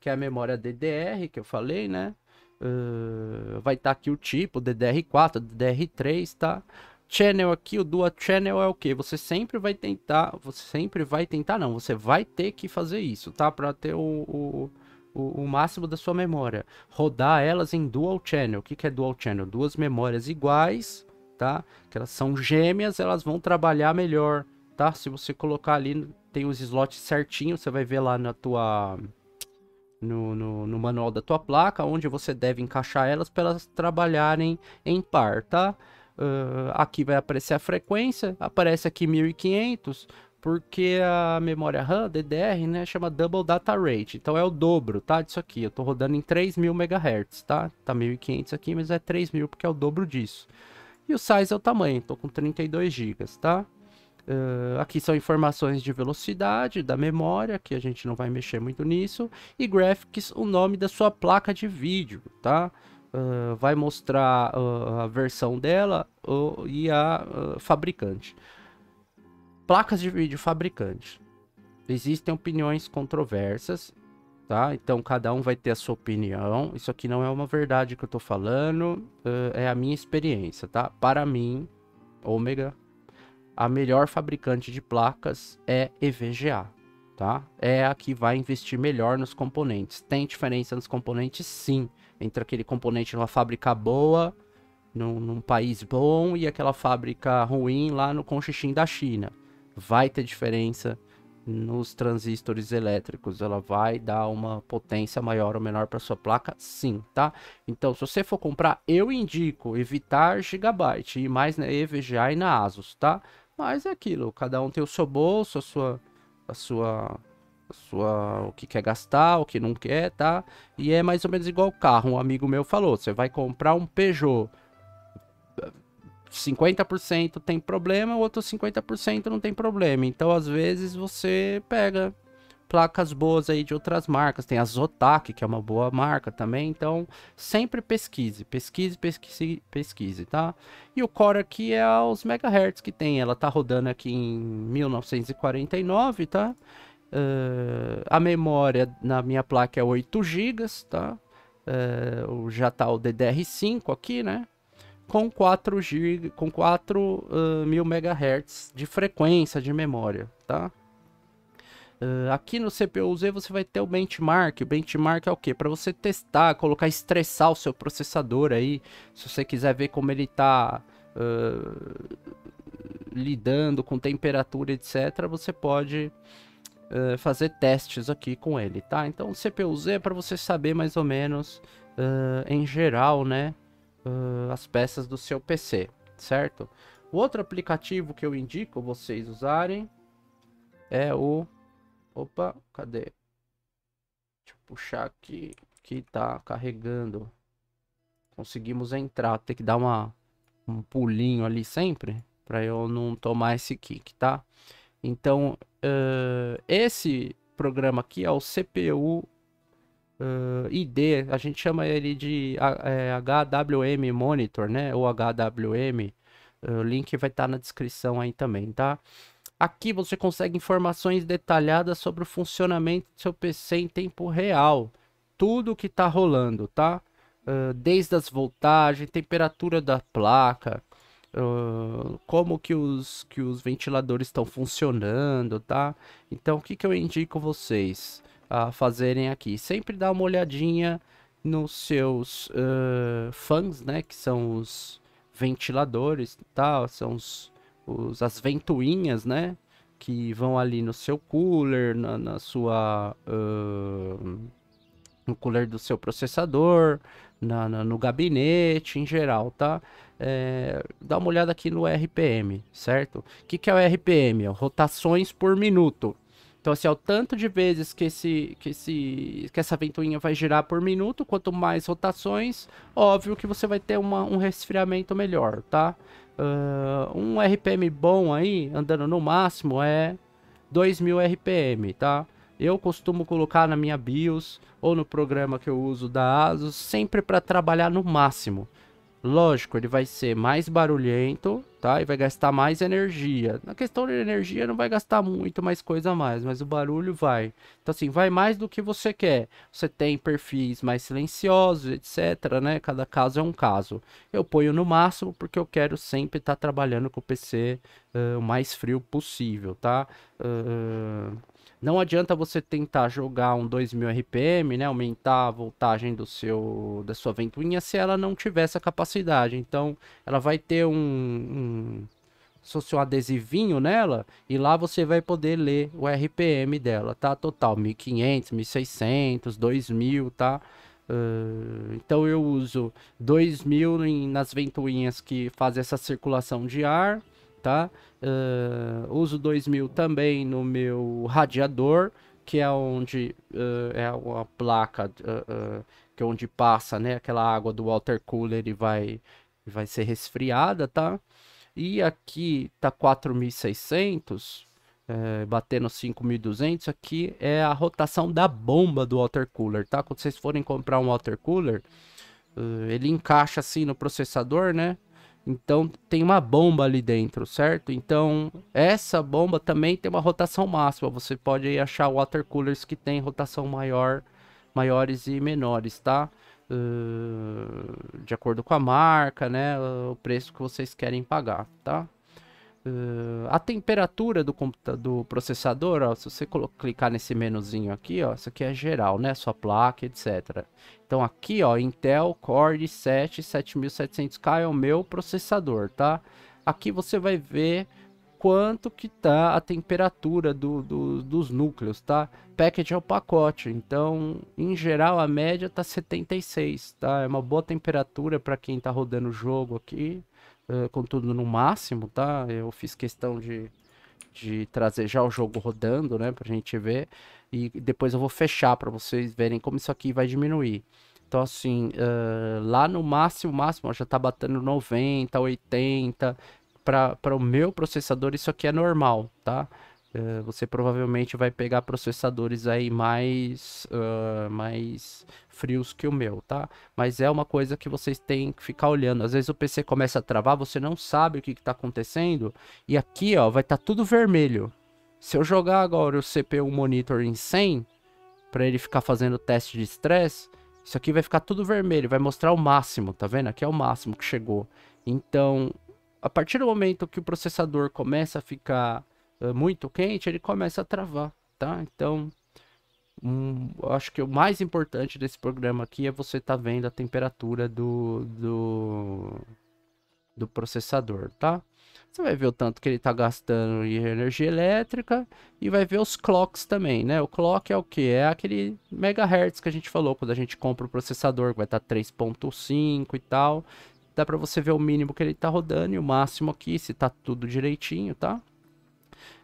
que é a memória DDR que eu falei, né? Uh, vai estar tá aqui o tipo DDR4, DDR3, tá? Channel aqui, o dual channel é o que? Você sempre vai tentar, você sempre vai tentar, não, você vai ter que fazer isso, tá? Para ter o, o, o, o, máximo da sua memória. Rodar elas em dual channel. O que, que é dual channel? Duas memórias iguais, tá? Que elas são gêmeas, elas vão trabalhar melhor, tá? Se você colocar ali, tem os slots certinho, você vai ver lá na tua... No, no, no manual da tua placa, onde você deve encaixar elas para elas trabalharem em par, tá? Uh, aqui vai aparecer a frequência, aparece aqui 1500, porque a memória RAM, DDR, né, chama Double Data Rate, então é o dobro, tá, disso aqui, eu tô rodando em 3000 MHz, tá, tá 1500 aqui, mas é 3000 porque é o dobro disso. E o size é o tamanho, tô com 32 GB, tá? Uh, aqui são informações de velocidade da memória, que a gente não vai mexer muito nisso, e graphics, o nome da sua placa de vídeo, tá? Vai mostrar uh, a versão dela uh, e a fabricante. Placas de vídeo fabricante. Existem opiniões controversas, tá? Então cada um vai ter a sua opinião. Isso aqui não é uma verdade que eu tô falando, é a minha experiência, tá? Para mim, Ômega, a melhor fabricante de placas é EVGA, tá? É a que vai investir melhor nos componentes. Tem diferença nos componentes, sim entre aquele componente numa fábrica boa, num, num, país bom, e aquela fábrica ruim lá no Conchichim da China. Vai ter diferença nos transistores elétricos, ela vai dar uma potência maior ou menor para sua placa, sim, tá? Então, se você for comprar, eu indico evitar Gigabyte e mais na EVGA e na Asus, tá? Mas é aquilo, cada um tem o seu bolso, a sua, a sua sua, o que quer gastar, o que não quer, tá? E é mais ou menos igual carro. Um amigo meu falou: você vai comprar um Peugeot. 50% tem problema, o outro 50% não tem problema. Então, às vezes, você pega placas boas aí de outras marcas. Tem a Zotac, que é uma boa marca também. Então, sempre pesquise, pesquise, pesquise, pesquise, tá? E o Core aqui é os megahertz que tem. Ela tá rodando aqui em 1949, tá? Uh, a memória na minha placa é 8 GB, tá? Uh, já tá o DDR5 aqui, né? Com 4 GB, com 4 uh, mil MHz de frequência de memória, tá? Uh, aqui no CPU-Z você vai ter o benchmark. O benchmark é o que? Para você testar, colocar, estressar o seu processador aí. Se você quiser ver como ele está uh, lidando com temperatura, etc., você pode uh, fazer testes aqui com ele, tá? Então, CPU-Z é para você saber mais ou menos, uh, em geral, né, uh, as peças do seu PC, certo? O outro aplicativo que eu indico vocês usarem é o... Opa, cadê? Deixa eu puxar aqui, que tá carregando. Conseguimos entrar, tem que dar uma um pulinho ali sempre, para eu não tomar esse kick, tá? Então, uh, esse programa aqui é o CPU uh, ID, a gente chama ele de é, HWM Monitor, né? Ou HWM. O link vai estar tá na descrição aí também, tá? Aqui você consegue informações detalhadas sobre o funcionamento do seu PC em tempo real. Tudo que está rolando, tá? Uh, desde as voltagens, temperatura da placa, uh, como que os, que os ventiladores estão funcionando, tá? Então, o que, que eu indico vocês a fazerem aqui? Sempre dá uma olhadinha nos seus uh, fãs, né? Que são os ventiladores, tá? São os, os, as ventoinhas, né? Que vão ali no seu cooler, na, na sua... Uh, no cooler do seu processador, na, na, no gabinete em geral, tá? É, dá uma olhada aqui no RPM, certo? O que, que é o RPM? É rotações por minuto. Então, assim, é o tanto de vezes que, esse, que, esse, que essa ventoinha vai girar por minuto, quanto mais rotações, óbvio que você vai ter uma, um resfriamento melhor, tá? Uh, um RPM bom aí, andando no máximo, é 2000 RPM, tá? Eu costumo colocar na minha BIOS ou no programa que eu uso da ASUS, sempre para trabalhar no máximo. Lógico, ele vai ser mais barulhento, tá? E vai gastar mais energia. Na questão de energia não vai gastar muito mais coisa a mais, mas o barulho vai. Então assim, vai mais do que você quer. Você tem perfis mais silenciosos, etc, né? Cada caso é um caso. Eu ponho no máximo porque eu quero sempre estar tá trabalhando com o PC uh, o mais frio possível, tá? Uh, não adianta você tentar jogar um 2000 RPM, né, aumentar a voltagem do seu da sua ventoinha se ela não tiver essa capacidade. Então, ela vai ter um, um um adesivinho nela, e lá você vai poder ler o RPM dela, tá? Total, 1500, 1600, 2000, tá? Uh, então eu uso 2000 em, nas ventoinhas que fazem essa circulação de ar, tá? Uh, uso 2000 também no meu radiador, que é onde uh, é uma placa uh, que é onde passa, né, aquela água do water cooler e vai vai ser resfriada, tá? E aqui tá 4600, é, batendo 5200, aqui é a rotação da bomba do water cooler, tá? Quando vocês forem comprar um water cooler, ele encaixa assim no processador, né? Então tem uma bomba ali dentro, certo? Então essa bomba também tem uma rotação máxima. Você pode achar water coolers que tem rotação maior, maiores e menores, tá? Uh, de acordo com a marca, né? O preço que vocês querem pagar, tá? Uh, a temperatura do, do processador, ó, se você clicar nesse menuzinho aqui, ó, isso aqui é geral, né? Sua placa, etc. Então aqui, ó, Intel Core i7 7700K é o meu processador, tá? Aqui você vai ver quanto que tá a temperatura do, do, dos núcleos, tá? Package é o pacote, então em geral a média tá 76, tá? É uma boa temperatura para quem tá rodando o jogo aqui uh, com tudo no máximo, tá? Eu fiz questão de, de trazer já o jogo rodando, né? Pra gente ver. E depois eu vou fechar para vocês verem como isso aqui vai diminuir. Então, assim, uh, lá no máximo, máximo, já tá batendo 90, 80. Para o meu processador, isso aqui é normal, tá? Uh, você provavelmente vai pegar processadores aí mais, uh, mais frios que o meu, tá? Mas é uma coisa que vocês têm que ficar olhando. Às vezes o PC começa a travar, você não sabe o que está acontecendo. E aqui, ó, vai estar tá tudo vermelho. Se eu jogar agora o CPU monitor em 100, para ele ficar fazendo teste de estresse, isso aqui vai ficar tudo vermelho, vai mostrar o máximo, tá vendo? Aqui é o máximo que chegou. Então, a partir do momento que o processador começa a ficar muito quente, ele começa a travar, tá? Então, um, acho que o mais importante desse programa aqui é você tá vendo a temperatura do, do, do processador, tá? Você vai ver o tanto que ele está gastando em energia elétrica e vai ver os clocks também, né? O clock é o que? É aquele megahertz que a gente falou quando a gente compra o processador, que vai estar tá 3.5 e tal. Dá para você ver o mínimo que ele está rodando e o máximo aqui, se está tudo direitinho, tá?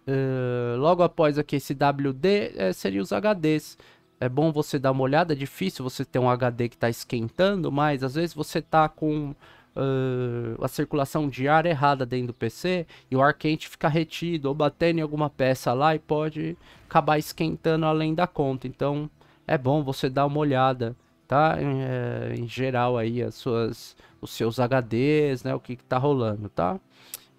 Uh, logo após aqui esse WD é, seria os HDs. É bom você dar uma olhada, é difícil você ter um HD que está esquentando, mas às vezes você tá com uh, a circulação de ar errada dentro do PC e o ar quente fica retido ou batendo em alguma peça lá e pode acabar esquentando além da conta. Então é bom você dar uma olhada, tá? Em, é, em geral aí as suas, os seus HDs, né? O que, que tá rolando, tá?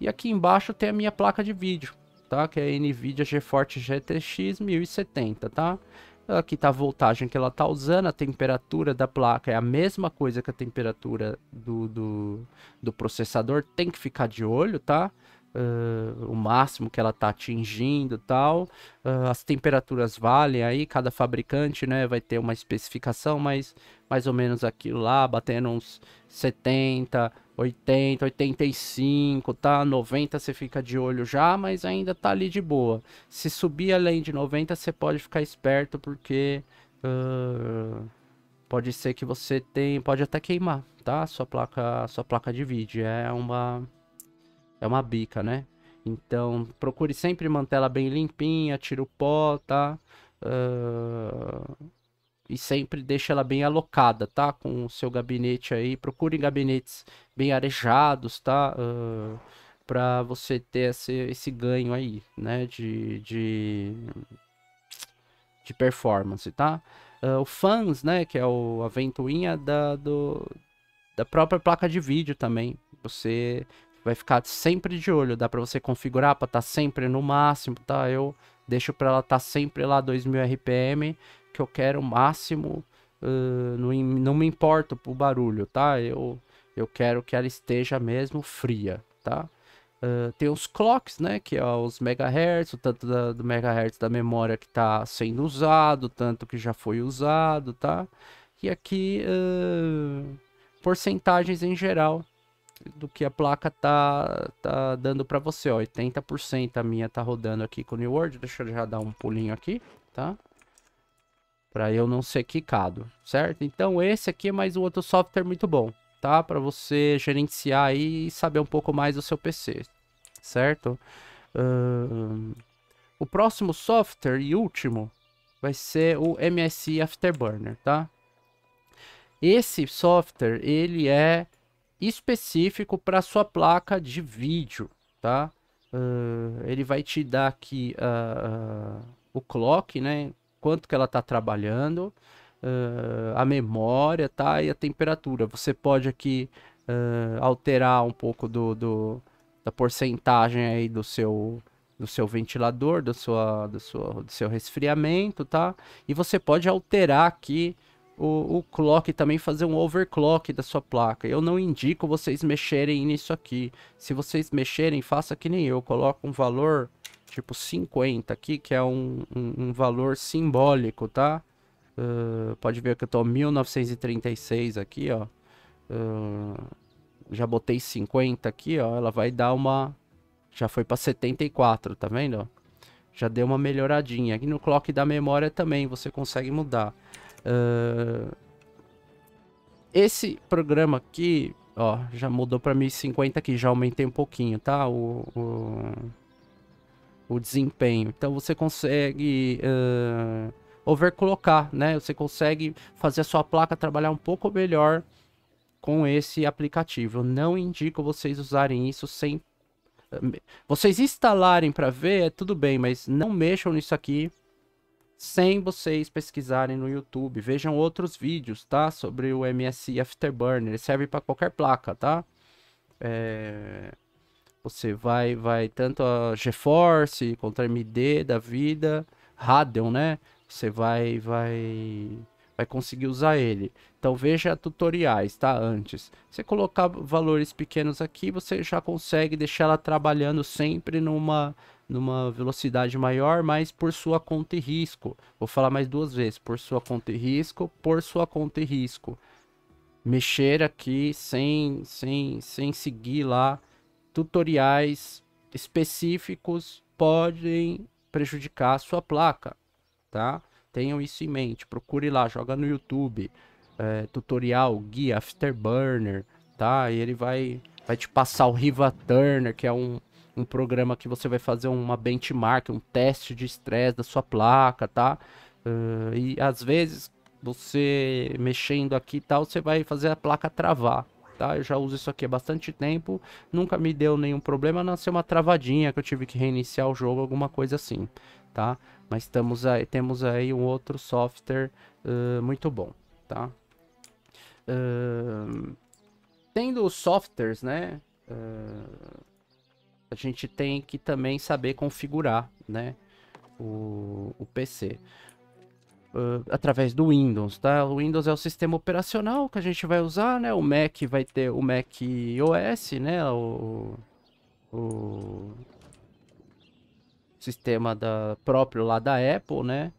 E aqui embaixo tem a minha placa de vídeo, tá? Que é a NVIDIA GeForce GTX 1070, tá? Aqui tá a voltagem que ela tá usando, a temperatura da placa é a mesma coisa que a temperatura do, do, do processador, tem que ficar de olho, tá? Uh, o máximo que ela tá atingindo tal. Uh, as temperaturas valem aí, cada fabricante né, vai ter uma especificação, mas mais ou menos aquilo lá, batendo uns 70, 80, 85, tá? 90 você fica de olho já, mas ainda tá ali de boa. Se subir além de 90, você pode ficar esperto, porque uh, pode ser que você tem, pode até queimar, tá? Sua placa, sua placa de vídeo é uma é uma bica, né? Então procure sempre manter ela bem limpinha, tira o pó, tá? Uh, e sempre deixa ela bem alocada, tá? Com o seu gabinete aí. Procure gabinetes bem arejados, tá? Uh, ah, para você ter esse, esse ganho aí, né? De, de, de performance, tá? Uh, o fans, né? Que é o, a ventoinha da, do, da própria placa de vídeo também. Você vai ficar sempre de olho. Dá para você configurar para estar tá sempre no máximo, tá? Eu deixo para ela estar tá sempre lá 2000 RPM que eu quero o máximo, uh, não, não me importo pro barulho, tá? Eu, eu quero que ela esteja mesmo fria, tá? Uh, tem os clocks, né, que é os megahertz, o tanto da, do megahertz da memória que está sendo usado, tanto que já foi usado, tá? E aqui, uh, porcentagens em geral do que a placa tá, tá dando para você, ó, 80% a minha tá rodando aqui com o New World, deixa eu já dar um pulinho aqui, tá? para eu não ser quicado, certo? Então esse aqui é mais um outro software muito bom, tá? Para você gerenciar aí e saber um pouco mais do seu PC, certo? Uh, o próximo software e último vai ser o MSI Afterburner, tá? Esse software ele é específico para sua placa de vídeo, tá? Uh, ele vai te dar aqui uh, o clock, né? quanto que ela está trabalhando, uh, a memória, tá? E a temperatura. Você pode aqui uh, alterar um pouco do, do, da porcentagem aí do seu do seu ventilador, do, sua, do, sua, do seu resfriamento, tá? E você pode alterar aqui o, o clock também fazer um overclock da sua placa. Eu não indico vocês mexerem nisso aqui. Se vocês mexerem, faça que nem eu. Coloca um valor tipo 50 aqui, que é um, um, um valor simbólico, tá? Uh, pode ver que eu tô 1936 aqui, ó. Uh, já botei 50 aqui, ó. Ela vai dar uma... Já foi para 74, tá vendo? Já deu uma melhoradinha. Aqui no clock da memória também você consegue mudar. Uh, esse programa aqui, ó, já mudou para 1050 aqui. Já aumentei um pouquinho, tá? o... o o desempenho. Então você consegue uh, overclockar, né? Você consegue fazer a sua placa trabalhar um pouco melhor com esse aplicativo. Eu não indico vocês usarem isso sem vocês instalarem para ver, é tudo bem, mas não mexam nisso aqui sem vocês pesquisarem no YouTube. Vejam outros vídeos, tá? Sobre o MSI Afterburner. Ele serve para qualquer placa, tá? É... Você vai, vai tanto a GeForce contra a da vida, Radeon, né? Você vai, vai, vai conseguir usar ele. Então veja tutoriais, tá? Antes. Você colocar valores pequenos aqui, você já consegue deixar ela trabalhando sempre numa, numa velocidade maior, mas por sua conta e risco. Vou falar mais duas vezes, por sua conta e risco, por sua conta e risco. Mexer aqui sem, sem, sem seguir lá tutoriais específicos podem prejudicar a sua placa, tá? Tenham isso em mente. Procure lá, joga no YouTube, é, tutorial, guia Afterburner, tá? E ele vai, vai te passar o Riva Turner, que é um, um programa que você vai fazer uma benchmark, um teste de estresse da sua placa, tá? Uh, e às vezes você mexendo aqui e tal, você vai fazer a placa travar, tá? Eu já uso isso aqui há bastante tempo, nunca me deu nenhum problema, ser uma travadinha que eu tive que reiniciar o jogo, alguma coisa assim, tá? Mas estamos aí, temos aí um outro software uh, muito bom, tá? Uh, tendo softwares, né? Uh, a gente tem que também saber configurar, né? O, o PC. Uh, através do Windows, tá? O Windows é o sistema operacional que a gente vai usar, né? O Mac vai ter o Mac OS, né? O, o sistema da, próprio lá da Apple, né?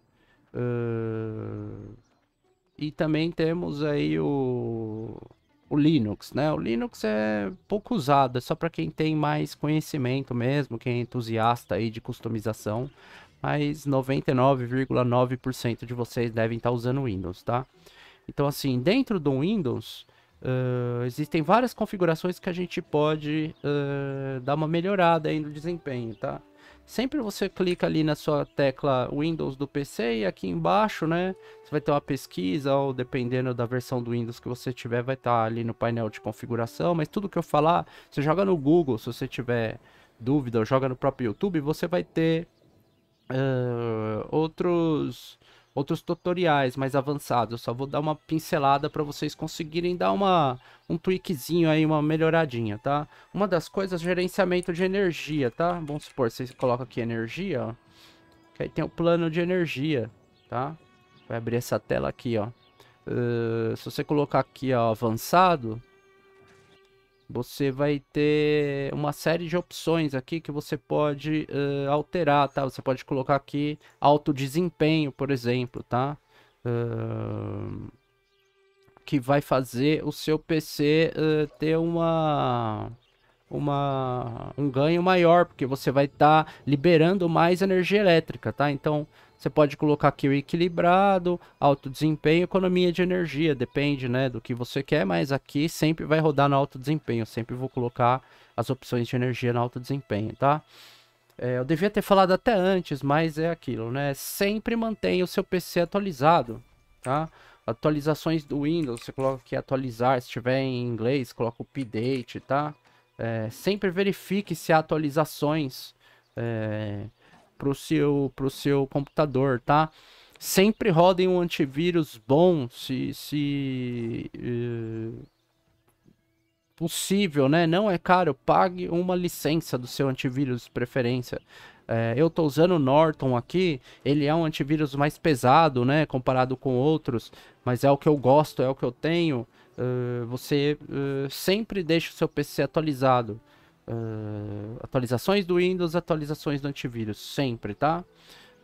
Uh, e também temos aí o, o Linux, né? O Linux é pouco usado, é só para quem tem mais conhecimento mesmo, quem é entusiasta aí de customização, mas 99,9% de vocês devem estar tá usando Windows, tá? Então assim, dentro do Windows, uh, existem várias configurações que a gente pode uh, dar uma melhorada aí no desempenho, tá? Sempre você clica ali na sua tecla Windows do PC e aqui embaixo, né, você vai ter uma pesquisa ou dependendo da versão do Windows que você tiver, vai estar tá ali no painel de configuração, mas tudo que eu falar, você joga no Google, se você tiver dúvida, ou joga no próprio YouTube, você vai ter uh, outros outros tutoriais mais avançados. Eu só vou dar uma pincelada para vocês conseguirem dar uma um tweakzinho aí, uma melhoradinha, tá? Uma das coisas, gerenciamento de energia, tá? Vamos supor, você coloca aqui energia, ó. Que aí tem o plano de energia, tá? Vai abrir essa tela aqui, ó. Uh, se você colocar aqui, ó, avançado, você vai ter uma série de opções aqui que você pode uh, alterar, tá? Você pode colocar aqui alto desempenho, por exemplo, tá? Uh, que vai fazer o seu PC uh, ter uma, uma um ganho maior, porque você vai estar tá liberando mais energia elétrica, tá? Então, você pode colocar aqui o equilibrado, alto desempenho, economia de energia, depende, né, do que você quer, mas aqui sempre vai rodar no alto desempenho, sempre vou colocar as opções de energia no alto desempenho, tá? É, eu devia ter falado até antes, mas é aquilo, né? Sempre mantenha o seu PC atualizado, tá? Atualizações do Windows, você coloca aqui atualizar, se tiver em inglês, coloca o update, tá? É, sempre verifique se há atualizações é, para o seu, pro seu computador, tá? Sempre rodem um antivírus bom, se, se uh, possível, né? Não é caro, pague uma licença do seu antivírus de preferência. É, eu estou usando o Norton aqui, ele é um antivírus mais pesado, né? Comparado com outros, mas é o que eu gosto, é o que eu tenho. Uh, você sempre deixa o seu PC atualizado. Uh, atualizações do Windows, atualizações do antivírus, sempre, tá?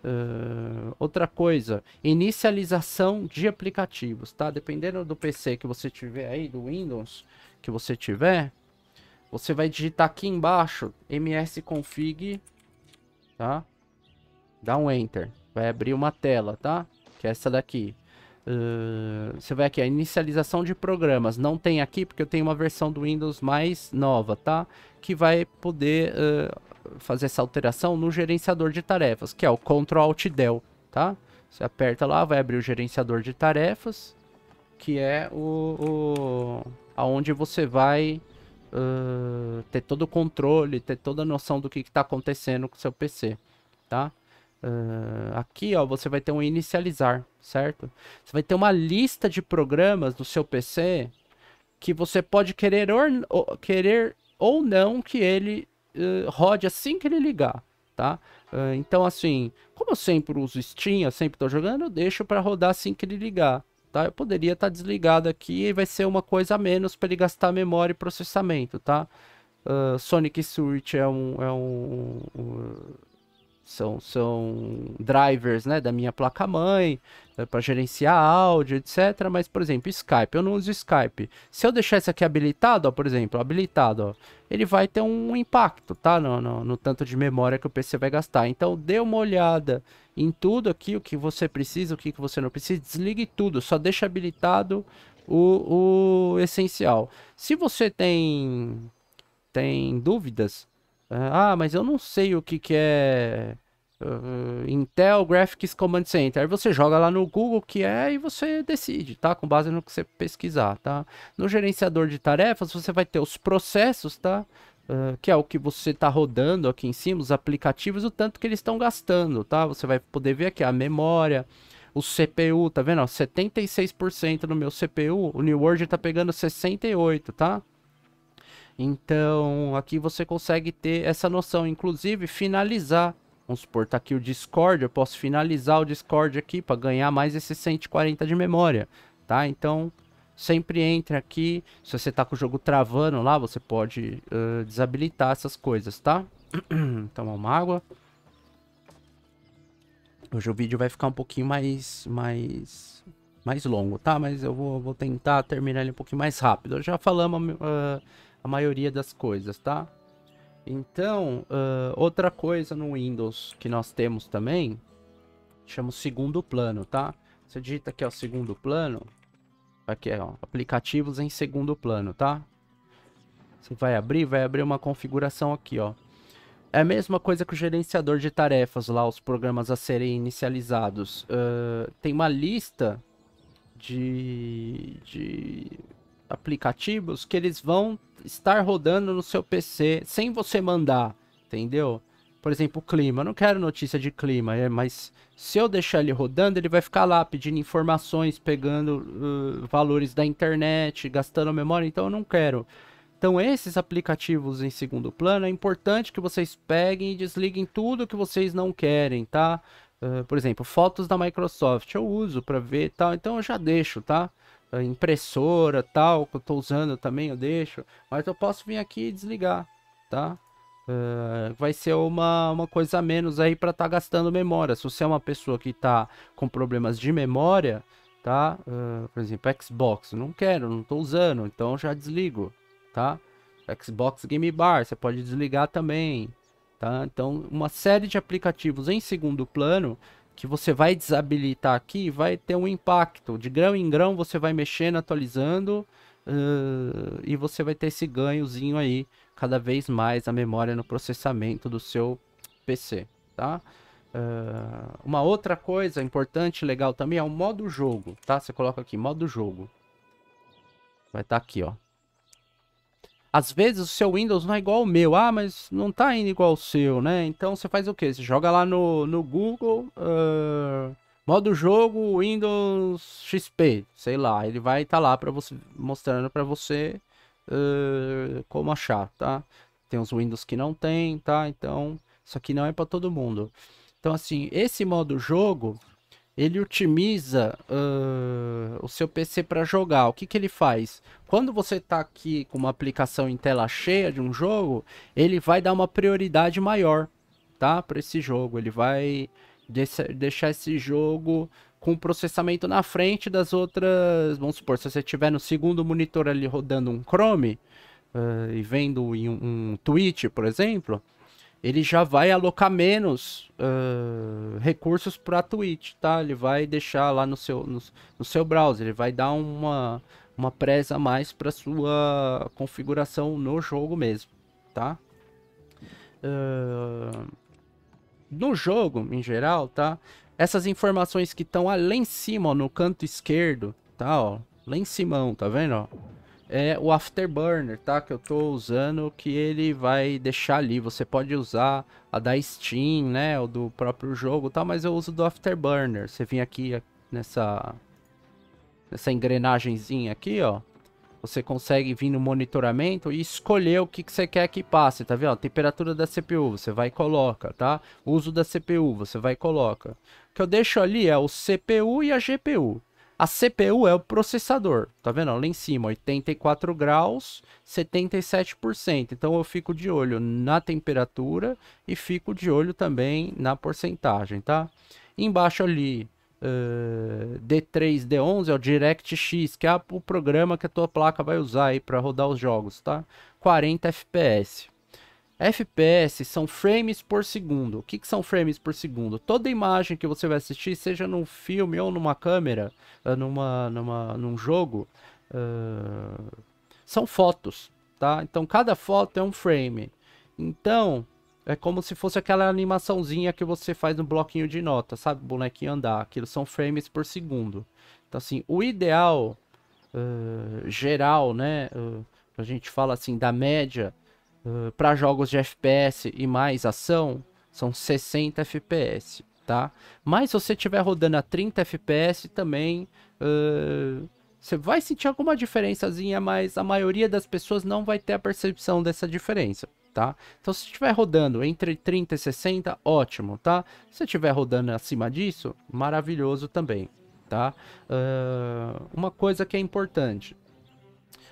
Uh, outra coisa, inicialização de aplicativos, tá? Dependendo do PC que você tiver aí, do Windows que você tiver, você vai digitar aqui embaixo msconfig, tá? Dá um enter, vai abrir uma tela, tá? Que é essa daqui. Uh, você vai aqui, a inicialização de programas. Não tem aqui porque eu tenho uma versão do Windows mais nova, tá? Que vai poder uh, fazer essa alteração no gerenciador de tarefas, que é o Ctrl Alt Del, tá? Você aperta lá, vai abrir o gerenciador de tarefas, que é o, o aonde você vai uh, ter todo o controle, ter toda a noção do que está acontecendo com o seu PC, tá? Uh, aqui, ó, você vai ter um inicializar, certo? Você vai ter uma lista de programas do seu PC que você pode querer ou querer ou não que ele uh, rode assim que ele ligar, tá? Uh, então, assim, como eu sempre uso Steam, eu sempre estou jogando, eu deixo para rodar assim que ele ligar, tá? Eu poderia estar tá desligado aqui e vai ser uma coisa a menos para ele gastar memória e processamento, tá? Sonic Switch é um, é um, um são, são drivers né, da minha placa-mãe, é, para gerenciar áudio, etc. Mas, por exemplo, Skype, eu não uso Skype. Se eu deixar isso aqui habilitado, ó, por exemplo, habilitado, ó, ele vai ter um impacto, tá? No, no, no, tanto de memória que o PC vai gastar. Então, dê uma olhada em tudo aqui, o que você precisa, o que você não precisa, desligue tudo, só deixa habilitado o, o essencial. Se você tem, tem dúvidas, ah, mas eu não sei o que, que é uh, Intel Graphics Command Center. Aí você joga lá no Google o que é e você decide, tá? Com base no que você pesquisar, tá? No gerenciador de tarefas você vai ter os processos, tá? Uh, que é o que você está rodando aqui em cima, os aplicativos, o tanto que eles estão gastando, tá? Você vai poder ver aqui a memória, o CPU, tá vendo? Ó, 76% no meu CPU, o New World tá pegando 68, tá? Então, aqui você consegue ter essa noção, inclusive finalizar. Vamos supor, tá aqui o Discord, eu posso finalizar o Discord aqui para ganhar mais esses 140 de memória, tá? Então, sempre entre aqui. Se você tá com o jogo travando lá, você pode uh, desabilitar essas coisas, tá? [clears throat] Tomar uma água. Hoje o vídeo vai ficar um pouquinho mais, mais, mais longo, tá? Mas eu vou, vou tentar terminar ele um pouquinho mais rápido. Já falamos uh, a maioria das coisas, tá? Então, uh, outra coisa no Windows que nós temos também, chama o segundo plano, tá? Você digita aqui, ó, segundo plano, aqui, ó, aplicativos em segundo plano, tá? Você vai abrir, vai abrir uma configuração aqui, ó. É a mesma coisa que o gerenciador de tarefas lá, os programas a serem inicializados. Uh, tem uma lista de, de aplicativos que eles vão estar rodando no seu PC sem você mandar, entendeu? Por exemplo, o clima. Eu não quero notícia de clima, é, mas se eu deixar ele rodando, ele vai ficar lá pedindo informações, pegando uh, valores da internet, gastando memória, então eu não quero. Então, esses aplicativos em segundo plano, é importante que vocês peguem e desliguem tudo que vocês não querem, tá? Uh, por exemplo, fotos da Microsoft eu uso para ver tal, então eu já deixo, tá? Uh, impressora tal, que eu estou usando também eu deixo, mas eu posso vir aqui e desligar, tá? Uh, vai ser uma, uma coisa a menos aí para estar tá gastando memória. Se você é uma pessoa que está com problemas de memória, tá? por exemplo, Xbox, não quero, não estou usando, então já desligo, tá? Xbox Game Bar, você pode desligar também, tá? Então, uma série de aplicativos em segundo plano que você vai desabilitar aqui vai ter um impacto. De grão em grão você vai mexendo, atualizando uh, e você vai ter esse ganhozinho aí cada vez mais a memória no processamento do seu PC, tá? Uh, uma outra coisa importante, legal também, é o modo jogo, tá? Você coloca aqui, modo jogo. Vai estar tá aqui, ó. Às vezes o seu Windows não é igual ao meu. Ah, mas não tá indo igual ao seu, né? Então você faz o quê? Você joga lá no, no Google, uh, modo jogo Windows XP, sei lá. Ele vai estar tá lá para você mostrando para você uh, como achar, tá? Tem os Windows que não tem, tá? Então isso aqui não é para todo mundo. Então assim, esse modo jogo ele otimiza uh, o seu PC para jogar. O que, que ele faz? Quando você está aqui com uma aplicação em tela cheia de um jogo, ele vai dar uma prioridade maior, tá? Para esse jogo. Ele vai deixar esse jogo com processamento na frente das outras. Vamos supor, se você estiver no segundo monitor ali rodando um Chrome uh, e vendo em um, um Twitch, por exemplo, ele já vai alocar menos uh, recursos para a Twitch, tá? Ele vai deixar lá no seu, no, no, seu browser, ele vai dar uma, uma presa a mais para sua configuração no jogo mesmo, tá? Uh, no jogo, em geral, tá? Essas informações que estão lá em cima, ó, no canto esquerdo, tá? Ó, lá em cima, tá vendo? Ó? É o Afterburner, tá? Que eu tô usando, que ele vai deixar ali. Você pode usar a da Steam, né? Ou do próprio jogo, tá? Mas eu uso do Afterburner. Você vem aqui nessa nessa engrenagemzinha aqui, ó. Você consegue vir no monitoramento e escolher o que, que você quer que passe, tá vendo? Temperatura da CPU, você vai e coloca, tá? Uso da CPU, você vai e coloca. O que eu deixo ali é o CPU e a GPU. A CPU é o processador, tá vendo? Lá em cima, 84 graus, 77%. Então eu fico de olho na temperatura e fico de olho também na porcentagem, tá? Embaixo ali, uh, D3, D11 é o DirectX, que é o programa que a tua placa vai usar aí para rodar os jogos, tá? 40 FPS. FPS são frames por segundo. O que, que, são frames por segundo? Toda imagem que você vai assistir, seja num filme ou numa câmera, eh, numa, numa, num jogo, uh, são fotos, tá? Então cada foto é um frame. Então, é como se fosse aquela animaçãozinha que você faz no bloquinho de nota, sabe? Bonequinho andar. Aquilo são frames por segundo. Então, assim, o ideal uh, geral, né? Uh, a gente fala assim da média uh, para jogos de FPS e mais ação são 60 FPS, tá? Mas se você estiver rodando a 30 FPS também uh, você vai sentir alguma diferençazinha, mas a maioria das pessoas não vai ter a percepção dessa diferença, tá? Então se estiver rodando entre 30 e 60, ótimo, tá? Se estiver rodando acima disso, maravilhoso também, tá? Uh, uma coisa que é importante,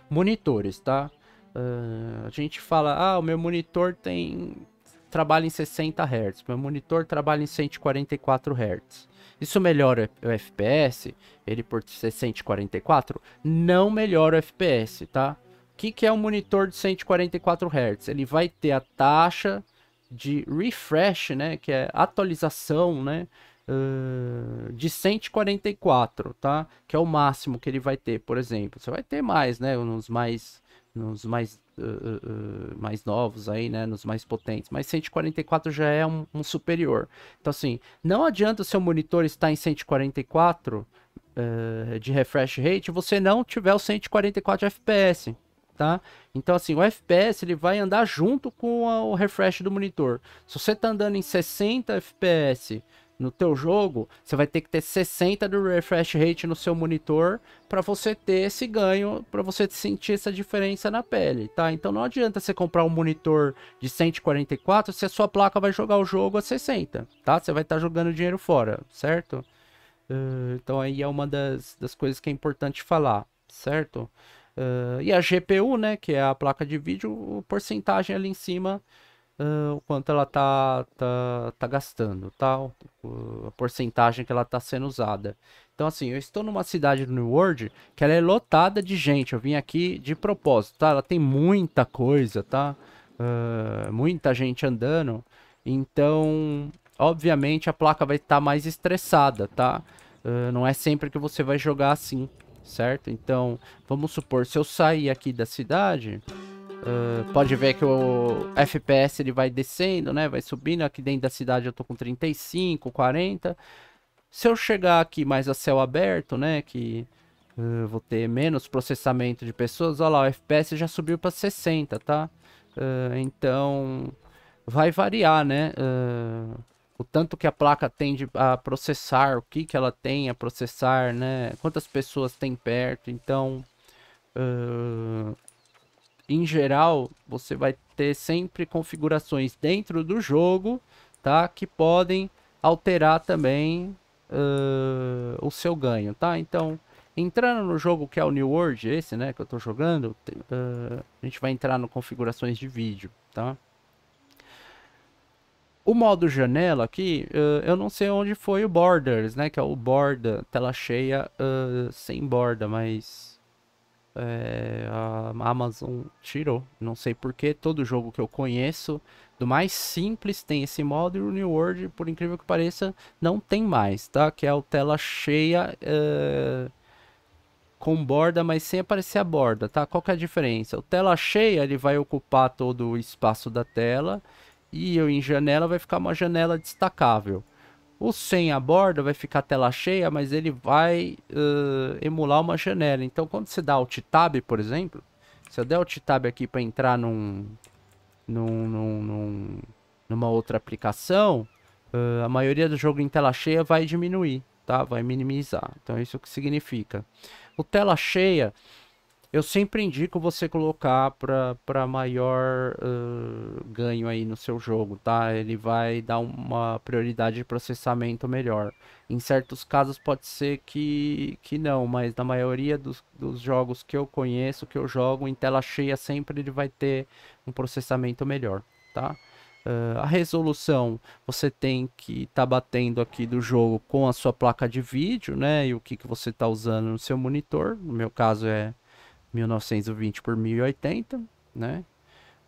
monitores, tá? Uh, a gente fala, ah, o meu monitor tem trabalha em 60 Hz, meu monitor trabalha em 144 Hz. Isso melhora o FPS, ele por ser 144, não melhora o FPS, tá? O que, que é um monitor de 144 Hz? Ele vai ter a taxa de refresh, né, que é atualização, né, uh, de 144, tá? Que é o máximo que ele vai ter, por exemplo. Você vai ter mais, né, nos mais nos mais, uh, uh, mais novos aí, né, nos mais potentes, mas 144 já é um, um, superior. Então assim, não adianta o seu monitor estar em 144 uh, de refresh rate, você não tiver o 144 FPS, tá? Então assim, o FPS ele vai andar junto com a, o refresh do monitor. Se você está andando em 60 FPS no teu jogo, você vai ter que ter 60 do refresh rate no seu monitor para você ter esse ganho, para você sentir essa diferença na pele, tá? Então não adianta você comprar um monitor de 144 se a sua placa vai jogar o jogo a 60, tá? Você vai estar tá jogando dinheiro fora, certo? Uh, então aí é uma das, das coisas que é importante falar, certo? Uh, e a GPU, né, que é a placa de vídeo, porcentagem ali em cima uh, o quanto ela tá, tá, tá gastando, tá? a porcentagem que ela tá sendo usada. Então, assim, eu estou numa cidade do New World que ela é lotada de gente. Eu vim aqui de propósito, tá? Ela tem muita coisa, tá? Uh, muita gente andando. Então, obviamente, a placa vai estar tá mais estressada, tá? Uh, não é sempre que você vai jogar assim, certo? Então, vamos supor, se eu sair aqui da cidade... Uh, pode ver que o FPS ele vai descendo, né? Vai subindo. Aqui dentro da cidade eu tô com 35, 40. Se eu chegar aqui mais a céu aberto, né? Que uh, vou ter menos processamento de pessoas. Olha lá, o FPS já subiu para 60, tá? Uh, então vai variar, né? o tanto que a placa tende a processar, o que que ela tem a processar, né? Quantas pessoas tem perto. Então em geral, você vai ter sempre configurações dentro do jogo, tá? Que podem alterar também uh, o seu ganho, tá? Então, entrando no jogo que é o New World, esse, né, que eu estou jogando, uh, a gente vai entrar no configurações de vídeo, tá? O modo janela aqui, uh, eu não sei onde foi o Borders, né, que é o borda, tela cheia sem borda, mas é, a Amazon tirou. Não sei porquê, todo jogo que eu conheço, do mais simples, tem esse modo e o New World, por incrível que pareça, não tem mais, tá? Que é o tela cheia é, com borda, mas sem aparecer a borda, tá? Qual que é a diferença? O tela cheia, ele vai ocupar todo o espaço da tela e eu em janela vai ficar uma janela destacável. O sem a borda vai ficar tela cheia, mas ele vai uh, emular uma janela. Então, quando você dá Alt Tab, por exemplo, se eu der Alt Tab aqui para entrar num, num, num, num, numa outra aplicação, uh, a maioria do jogo em tela cheia vai diminuir, tá? Vai minimizar. Então, é isso que significa. O tela cheia eu sempre indico você colocar para maior uh, ganho aí no seu jogo, tá? Ele vai dar uma prioridade de processamento melhor. Em certos casos pode ser que, que não, mas na maioria dos, dos jogos que eu conheço, que eu jogo em tela cheia, sempre ele vai ter um processamento melhor, tá? Uh, a resolução você tem que estar tá batendo aqui do jogo com a sua placa de vídeo, né? E o que, que você está usando no seu monitor. No meu caso é 1920 por 1080, né?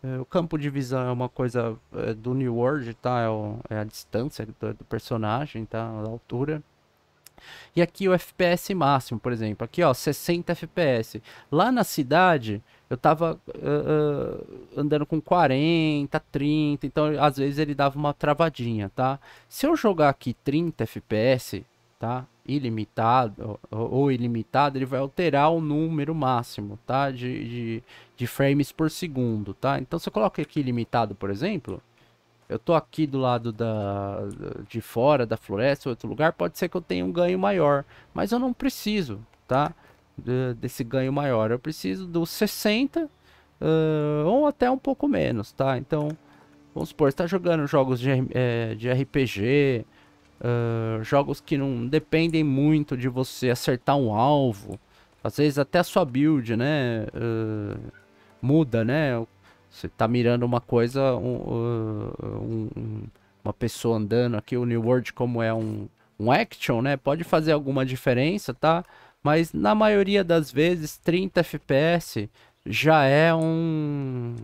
É, o campo de visão é uma coisa é, do New World, tá? É, o, é a distância do, do, personagem, tá? A altura. E aqui o FPS máximo, por exemplo. Aqui, ó, 60 FPS. Lá na cidade, eu tava uh, andando com 40, 30. Então, às vezes, ele dava uma travadinha, tá? Se eu jogar aqui 30 FPS, tá? Ilimitado ou, ilimitado, ele vai alterar o número máximo, tá? De, de, de frames por segundo, tá? Então, se eu coloco aqui ilimitado, por exemplo eu tô aqui do lado da, de fora da floresta, outro lugar, pode ser que eu tenha um ganho maior, mas eu não preciso, tá? De, desse ganho maior, eu preciso dos 60 uh, ou até um pouco menos, tá? Então, vamos supor, está jogando jogos de, é, de RPG, uh, jogos que não dependem muito de você acertar um alvo, às vezes até a sua build, né? Uh, muda, né? Você tá mirando uma coisa, um, um, uma pessoa andando aqui, o New World como é um, um action, né? Pode fazer alguma diferença, tá? Mas na maioria das vezes 30 FPS já é um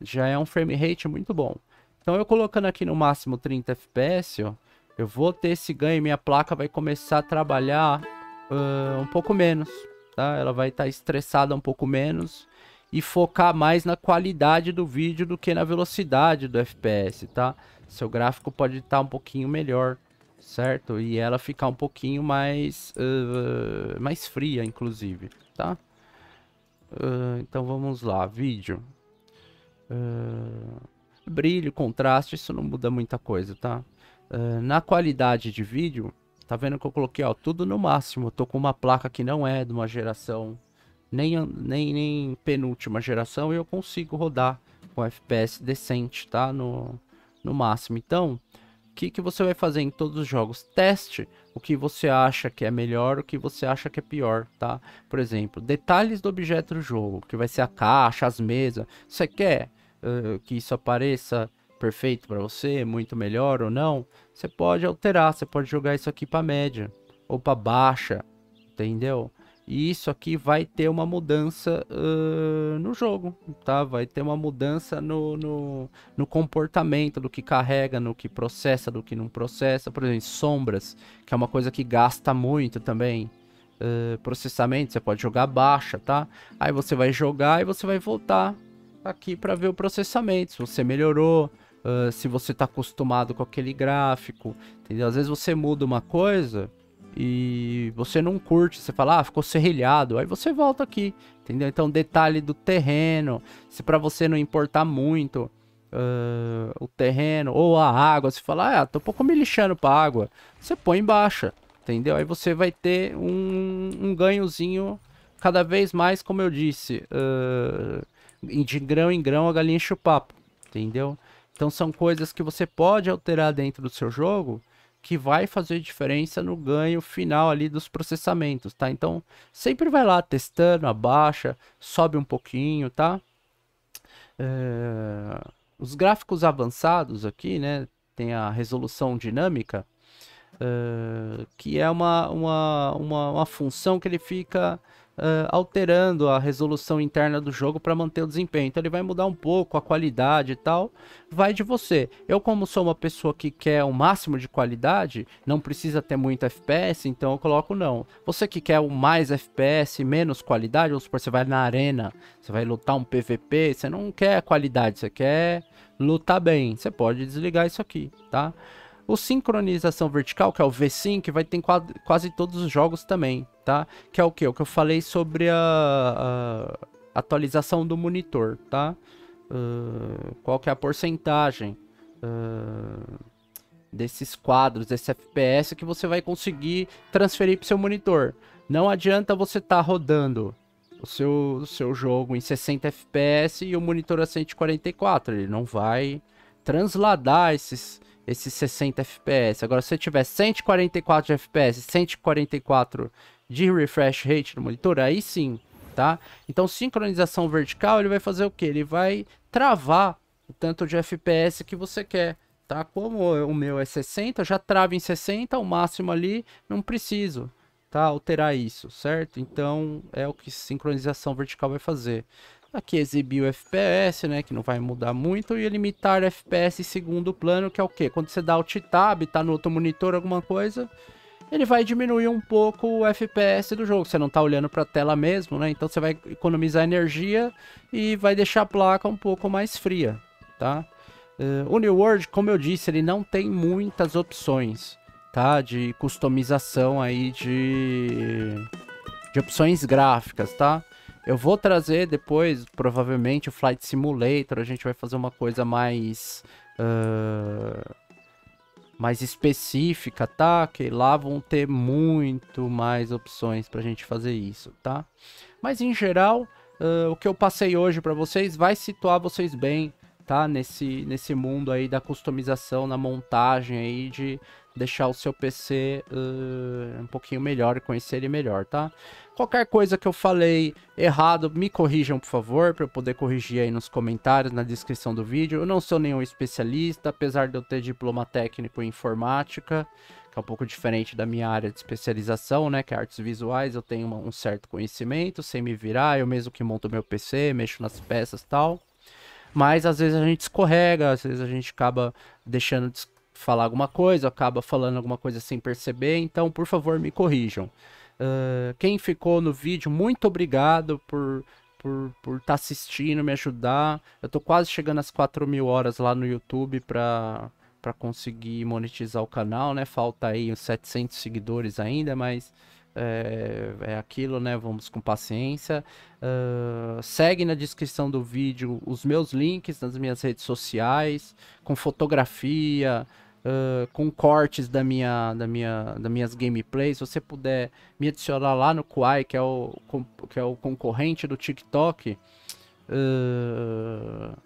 já é um frame rate muito bom. Então eu colocando aqui no máximo 30 FPS, ó, eu vou ter esse ganho e minha placa vai começar a trabalhar uh, um pouco menos, tá? Ela vai estar tá estressada um pouco menos e focar mais na qualidade do vídeo do que na velocidade do FPS, tá? Seu gráfico pode estar tá um pouquinho melhor, certo? E ela ficar um pouquinho mais, uh, mais fria, inclusive, tá? Uh, então vamos lá, vídeo. Uh, brilho, contraste, isso não muda muita coisa, tá? Na qualidade de vídeo, tá vendo que eu coloquei ó, tudo no máximo. Eu tô com uma placa que não é de uma geração nem, nem, nem penúltima geração, e eu consigo rodar com FPS decente, tá? No, no máximo. Então, o que, que você vai fazer em todos os jogos? Teste o que você acha que é melhor, o que você acha que é pior, tá? Por exemplo, detalhes do objeto do jogo, que vai ser a caixa, as mesas. Você quer uh, que isso apareça perfeito para você, muito melhor ou não? Você pode alterar, você pode jogar isso aqui para média ou para baixa, entendeu? E isso aqui vai ter uma mudança uh, no jogo, tá? Vai ter uma mudança no, no, no, comportamento do que carrega, no que processa, do que não processa. Por exemplo, sombras, que é uma coisa que gasta muito também. Uh, processamento, você pode jogar baixa, tá? Aí você vai jogar e você vai voltar aqui para ver o processamento, se você melhorou, uh, se você está acostumado com aquele gráfico, entendeu? Às vezes você muda uma coisa e você não curte, você fala, ah, ficou serrilhado, aí você volta aqui, entendeu? Então, detalhe do terreno, se para você não importar muito uh, o terreno ou a água, você fala, ah, tô um pouco me lixando pra água, você põe em baixa, entendeu? Aí você vai ter um, um ganhozinho cada vez mais, como eu disse, uh, de grão em grão a galinha enche o papo, entendeu? Então são coisas que você pode alterar dentro do seu jogo que vai fazer diferença no ganho final ali dos processamentos, tá? Então, sempre vai lá testando, abaixa, sobe um pouquinho, tá? É... Os gráficos avançados aqui, né? Tem a resolução dinâmica, é... que é uma, uma, uma, uma função que ele fica uh, alterando a resolução interna do jogo para manter o desempenho. Então ele vai mudar um pouco a qualidade e tal. Vai de você. Eu, como sou uma pessoa que quer o máximo de qualidade, não precisa ter muito FPS, então eu coloco não. Você que quer o mais FPS, menos qualidade, ou se você vai na arena, você vai lutar um PVP, você não quer qualidade, você quer lutar bem. Você pode desligar isso aqui, tá? O sincronização vertical, que é o V-Sync, vai ter em quase todos os jogos também, tá? Que é o que? O que eu falei sobre a, a atualização do monitor, tá? Uh, qual que é a porcentagem uh, desses quadros, desse FPS que você vai conseguir transferir para o seu monitor. Não adianta você estar tá rodando o seu, o seu jogo em 60 FPS e o monitor a 144, ele não vai transladar esses esses 60 FPS. Agora, se você tiver 144 de FPS, 144 de refresh rate no monitor, aí sim, tá? Então, sincronização vertical, ele vai fazer o que? Ele vai travar o tanto de FPS que você quer, tá? Como o meu é 60, já trava em 60, o máximo ali, não preciso, tá? Alterar isso, certo? Então, é o que sincronização vertical vai fazer. Aqui exibir o FPS, né, que não vai mudar muito, e limitar FPS em segundo plano, que é o quê? Quando você dá Alt Tab, tá no outro monitor alguma coisa, ele vai diminuir um pouco o FPS do jogo. Você não está olhando para a tela mesmo, né? Então você vai economizar energia e vai deixar a placa um pouco mais fria, tá? Uh, o New World, como eu disse, ele não tem muitas opções, tá? De customização aí de, de opções gráficas, tá? Eu vou trazer depois, provavelmente, o Flight Simulator. A gente vai fazer uma coisa mais... Uh, mais específica, tá? Que lá vão ter muito mais opções pra gente fazer isso, tá? Mas em geral, uh, o que eu passei hoje para vocês vai situar vocês bem, tá? Nesse, nesse mundo aí da customização, na montagem aí de deixar o seu PC uh, um pouquinho melhor, conhecer ele melhor, tá? Qualquer coisa que eu falei errado, me corrijam, por favor, para eu poder corrigir aí nos comentários, na descrição do vídeo. Eu não sou nenhum especialista, apesar de eu ter diploma técnico em informática, que é um pouco diferente da minha área de especialização, né, que é artes visuais, eu tenho um certo conhecimento, sem me virar, eu mesmo que monto meu PC, mexo nas peças e tal. Mas às vezes a gente escorrega, às vezes a gente acaba deixando de falar alguma coisa, acaba falando alguma coisa sem perceber, então por favor me corrijam. Uh, quem ficou no vídeo, muito obrigado por por por estar tá assistindo, me ajudar. Eu tô quase chegando às 4 mil horas lá no YouTube para para conseguir monetizar o canal, né? Falta aí uns 700 seguidores ainda, mas é, é aquilo, né? Vamos com paciência. Uh, segue na descrição do vídeo os meus links nas minhas redes sociais, com fotografia, uh, com cortes da minha, da minha, das minhas gameplays. Se você puder me adicionar lá no Kwai, que é o, que é o concorrente do TikTok, uh,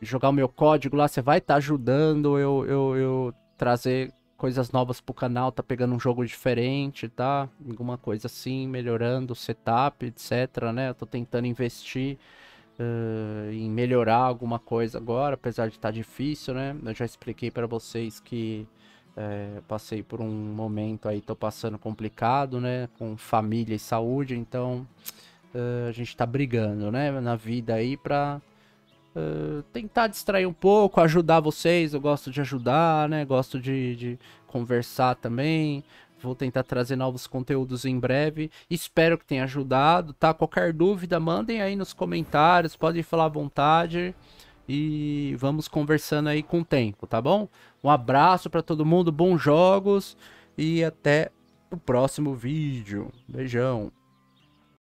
jogar o meu código lá, você vai estar tá ajudando eu, eu, eu trazer coisas novas pro canal, tá pegando um jogo diferente, tá? Alguma coisa assim, melhorando o setup, etc, né? Eu tô tentando investir uh, em melhorar alguma coisa agora, apesar de estar tá difícil, né? Eu já expliquei para vocês que é, passei por um momento aí, tô passando complicado, né? Com família e saúde, então uh, a gente tá brigando, né? Na vida aí pra uh, tentar distrair um pouco, ajudar vocês. Eu gosto de ajudar, né? Gosto de, de conversar também. Vou tentar trazer novos conteúdos em breve. Espero que tenha ajudado, tá? Qualquer dúvida, mandem aí nos comentários, podem falar à vontade. E vamos conversando aí com o tempo, tá bom? Um abraço para todo mundo, bons jogos e até o próximo vídeo. Beijão.